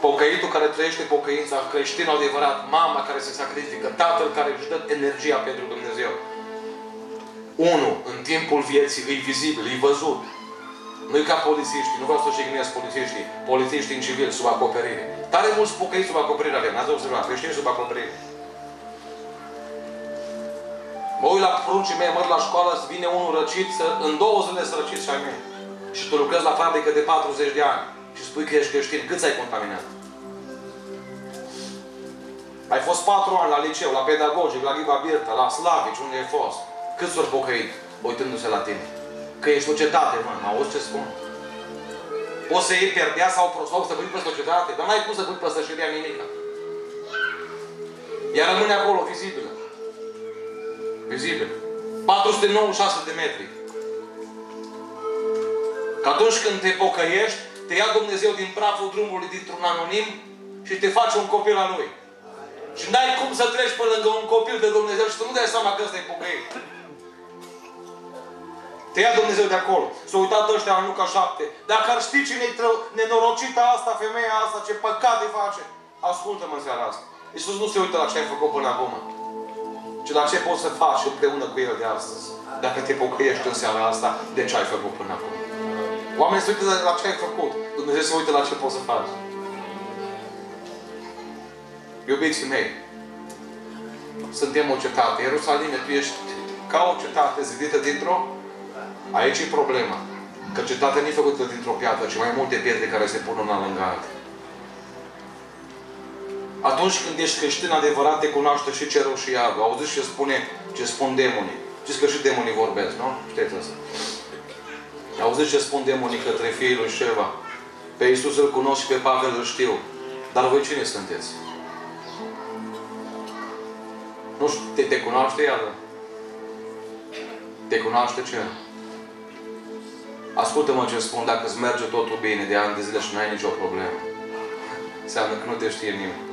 Pocăitul care trăiește pocăința, creștinul adevărat, mama care se sacrifică, tatăl care își dă energia pentru Dumnezeu. Unu, în timpul vieții, e vizibil, e văzut. nu e ca polițiștii, nu vreau să jignesc polițiștii, polițiștii în civil, sub acoperire. Tare mulți pocăiți sub acoperire avem, n-ați observat, creștini sub acoperire. Mă uit la pruncii mei, măr la școală, vine unul răcit, să, în două zile să răcit și ai mei. Și tu lucrezi la fabrică de 40 de ani și spui că ești creștin. Cât ai contaminat? Ai fost patru ani la liceu, la pedagogic, la Liva Birta, la Slavici, unde ai fost. Cât s-ori pocăit uitându-se la tine? Că ești o cetate, mă, mă auzi ce spun? Poți să iei perdea sau prosop să pui pe societate, dar n-ai cum să pui pe sășirea nimic. Ea rămâne acolo, vizibilă. Vizibil. 496 de metri. Că atunci când te pocăiești, te ia Dumnezeu din praful drumului dintr-un anonim și te face un copil al Lui. Și n-ai cum să treci pe lângă un copil de Dumnezeu și tu nu dai seama că ăsta e pocăit. Te ia Dumnezeu de acolo. S-a uitat ăștia în Luca 7. Dacă ar ști cine e nenorocită asta, femeia asta, ce păcate face, ascultă-mă în seara asta. Iisus nu se uită la ce ai făcut până acum ci la ce poți să faci împreună cu El de astăzi. Dacă te pocăiești în seara asta, de ce ai făcut până acum? Oamenii se uită la ce ai făcut. Dumnezeu se uită la ce poți să faci. Iubiții mei, suntem o cetate. Ierusalime, tu ești ca o cetate zidită dintr-o... Aici e problema. Că cetatea nu e făcută dintr-o piatră, ci mai multe pietre care se pun una lângă alta. Atunci când ești creștin adevărat, te cunoaște și cerul și iadul. Auziți ce spune, ce spun demonii. Știți că și demonii vorbesc, nu? Știți asta. Auziți ce spun demonii către fiii lui Șeva. Pe Iisus îl cunosc și pe Pavel îl știu. Dar voi cine sunteți? Nu știu, te, te cunoaște iadul? Te cunoaște ce? Ascultă-mă ce spun, dacă îți merge totul bine de ani de zile și nu ai nicio problemă. Înseamnă că nu te știe nimeni.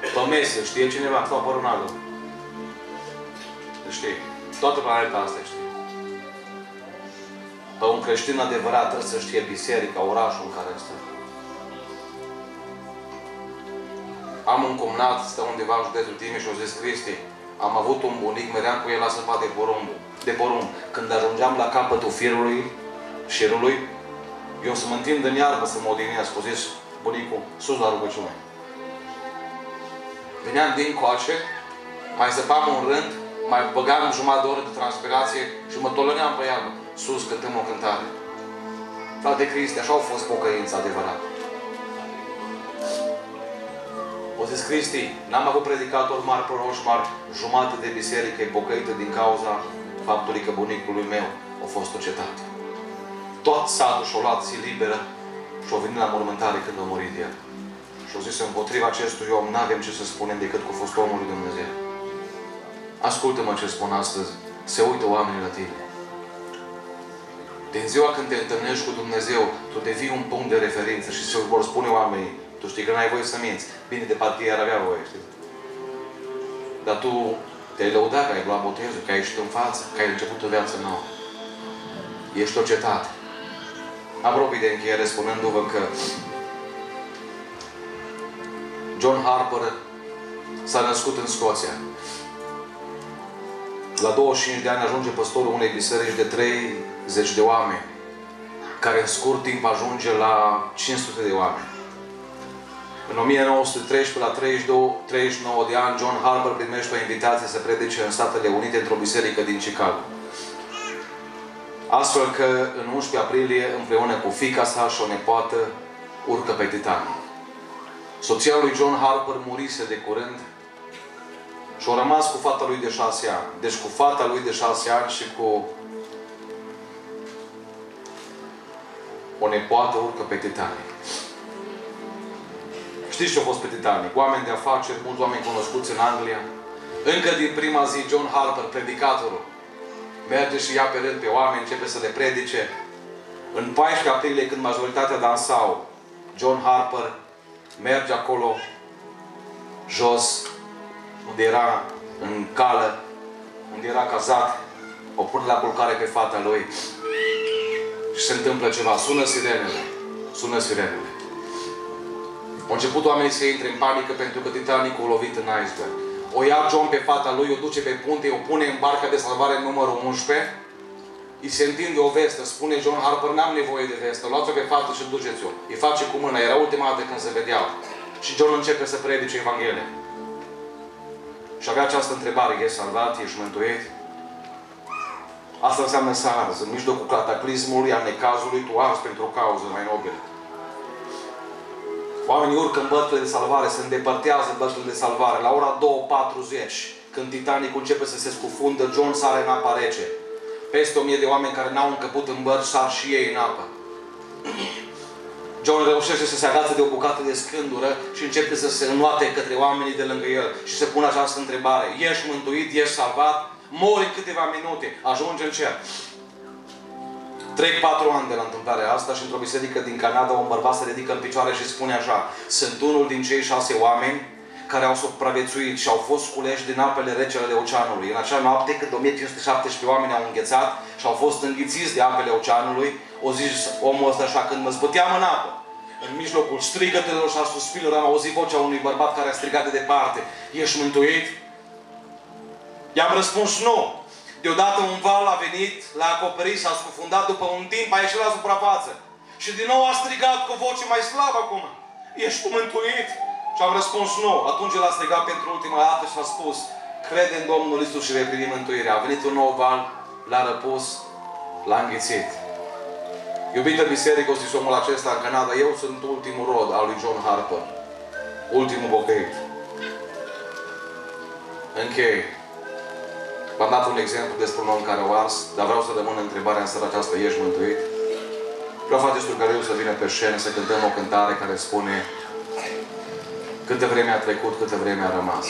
Pe mesă, știe cineva sau pe Ronaldo? Știi. Toată planeta asta știe. Pe un creștin adevărat trebuie să știe biserica, orașul în care stă. Am un cumnat, stă undeva în județul Timiș și o zis Cristi, am avut un bunic, meream cu el la săpa de porumb. De porumb. Când ajungeam la capătul firului, șirului, eu să mă întind în iarbă să mă odihnesc. A zis bunicul, sus la rugăciune. Veneam din coace, mai zăpam un rând, mai băgam jumătate de oră de transpirație și mă tolăneam pe iarbă. Sus cântăm o cântare. Frate Cristi, așa au fost pocăința adevărat. O zis Cristi, n-am avut predicator mari, proroși mari, jumate de biserică e pocăită din cauza faptului că bunicului meu a fost o cetate. Tot satul și-o luat zi liberă și-o venit la mormântare când a murit el. Și au zis, împotriva acestui om nu avem ce să spunem decât că a fost omul lui Dumnezeu. Ascultă-mă ce spun astăzi. Se uită oamenii la tine. Din ziua când te întâlnești cu Dumnezeu, tu devii un punct de referință și se vor spune oamenii, tu știi că n-ai voie să minți. Bine, de parcă ar avea voie, știi? Dar tu te-ai lăudat că ai luat botezul, că ai ieșit în față, că ai început o viață nouă. Ești o cetate. Apropii de încheiere spunându-vă că John Harper s-a născut în Scoția. La 25 de ani ajunge păstorul unei biserici de 30 de oameni, care în scurt timp ajunge la 500 de oameni. În 1913, la 32, 39 de ani, John Harper primește o invitație să predice în Statele Unite într-o biserică din Chicago. Astfel că în 11 aprilie, împreună cu fica sa și o nepoată, urcă pe Titanic. Soția lui John Harper murise de curând și a rămas cu fata lui de șase ani. Deci cu fata lui de șase ani și cu o nepoată urcă pe Titanic. Știți ce a fost pe Titanic? Oameni de afaceri, mulți oameni cunoscuți în Anglia. Încă din prima zi, John Harper, predicatorul, merge și ia pe rând pe oameni, începe să le predice. În 14 aprilie, când majoritatea dansau, John Harper merge acolo jos, unde era în cală, unde era cazat, o pune la culcare pe fata lui și se întâmplă ceva. Sună sirenele. Sună sirenele. Au început oamenii să intre în panică pentru că Titanicul a lovit în iceberg. O ia John pe fata lui, o duce pe punte, o pune în barca de salvare numărul 11, îi se întinde o vestă, spune John Harper, n-am nevoie de vestă, luați-o pe fată și duceți-o. Îi face cu mâna, era ultima dată când se vedeau. Și John începe să predice Evanghelia. Și avea această întrebare, ești salvat, ești mântuit? Asta înseamnă să arzi. În mijlocul cataclismului, a necazului, tu arzi pentru o cauză mai nobilă. Oamenii urcă în bărcile de salvare, se îndepărtează în bărcile de salvare. La ora 2.40, când Titanic începe să se scufundă, John sare în apa rece. Peste o mie de oameni care n-au încăput în bărci sar și ei în apă. John reușește să se agață de o bucată de scândură și începe să se înnoate către oamenii de lângă el și se pune această întrebare. Ești mântuit? Ești salvat? Mori în câteva minute. Ajunge în cer. Trec patru ani de la întâmplarea asta și într-o biserică din Canada un bărbat se ridică în picioare și spune așa Sunt unul din cei șase oameni care au supraviețuit și au fost sculeși din apele rece ale oceanului. În acea noapte, când 1517 oameni au înghețat și au fost înghițiți de apele oceanului, o zis omul ăsta așa, când mă zbăteam în apă, în mijlocul strigătelor și a suspirilor, am auzit vocea unui bărbat care a strigat de departe, Ești mântuit? I-am răspuns nu. Deodată un val a venit, l-a acoperit, s-a scufundat, după un timp a ieșit la suprafață. Și din nou a strigat cu voce mai slabă acum. Ești mântuit? Și am răspuns nu. Atunci el a strigat pentru ultima dată și a spus crede în Domnul Isus și vei primi mântuirea. A venit un nou val, l-a răpus, l-a înghițit. Iubită biserică, o zis omul acesta în Canada, eu sunt ultimul rod al lui John Harper. Ultimul bocăit. Închei. V-am dat un exemplu despre un om care o ars, dar vreau să rămân întrebarea în seara aceasta, ești mântuit? Vreau face eu să vină pe scenă, să cântăm o cântare care spune Câte vreme a trecut, câte vreme a rămas.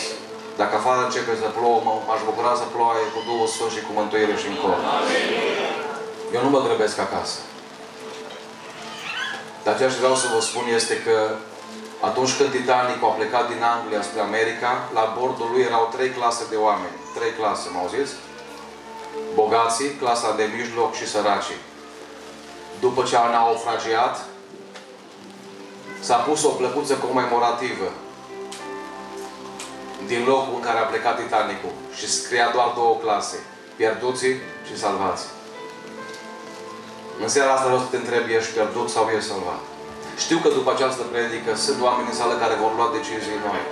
Dacă afară începe să plouă, m-aș bucura să ploaie cu două Sfânt și cu mântuire și încolo. Eu nu mă grăbesc acasă. Dar ceea ce vreau să vă spun este că atunci când Titanic a plecat din Anglia spre America, la bordul lui erau trei clase de oameni. Trei clase, mă auziți? Bogații, clasa de mijloc și săracii. După ce a naufragiat, s-a pus o plăcuță comemorativă din locul în care a plecat Titanicul și scria doar două clase. Pierduții și salvații. În seara asta vreau să te întreb, ești pierdut sau ești salvat? Știu că după această predică sunt oameni în sală care vor lua decizii noi.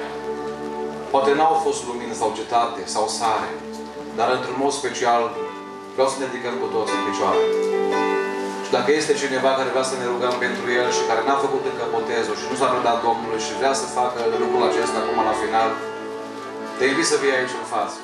Poate n-au fost lumină sau cetate sau sare, dar într-un mod special vreau să ne ridicăm cu toți în picioare. Și dacă este cineva care vrea să ne rugăm pentru el și care n-a făcut încă botezul și nu s-a predat Domnului și vrea să facă lucrul acesta acum la final, te invit să vii aici în față.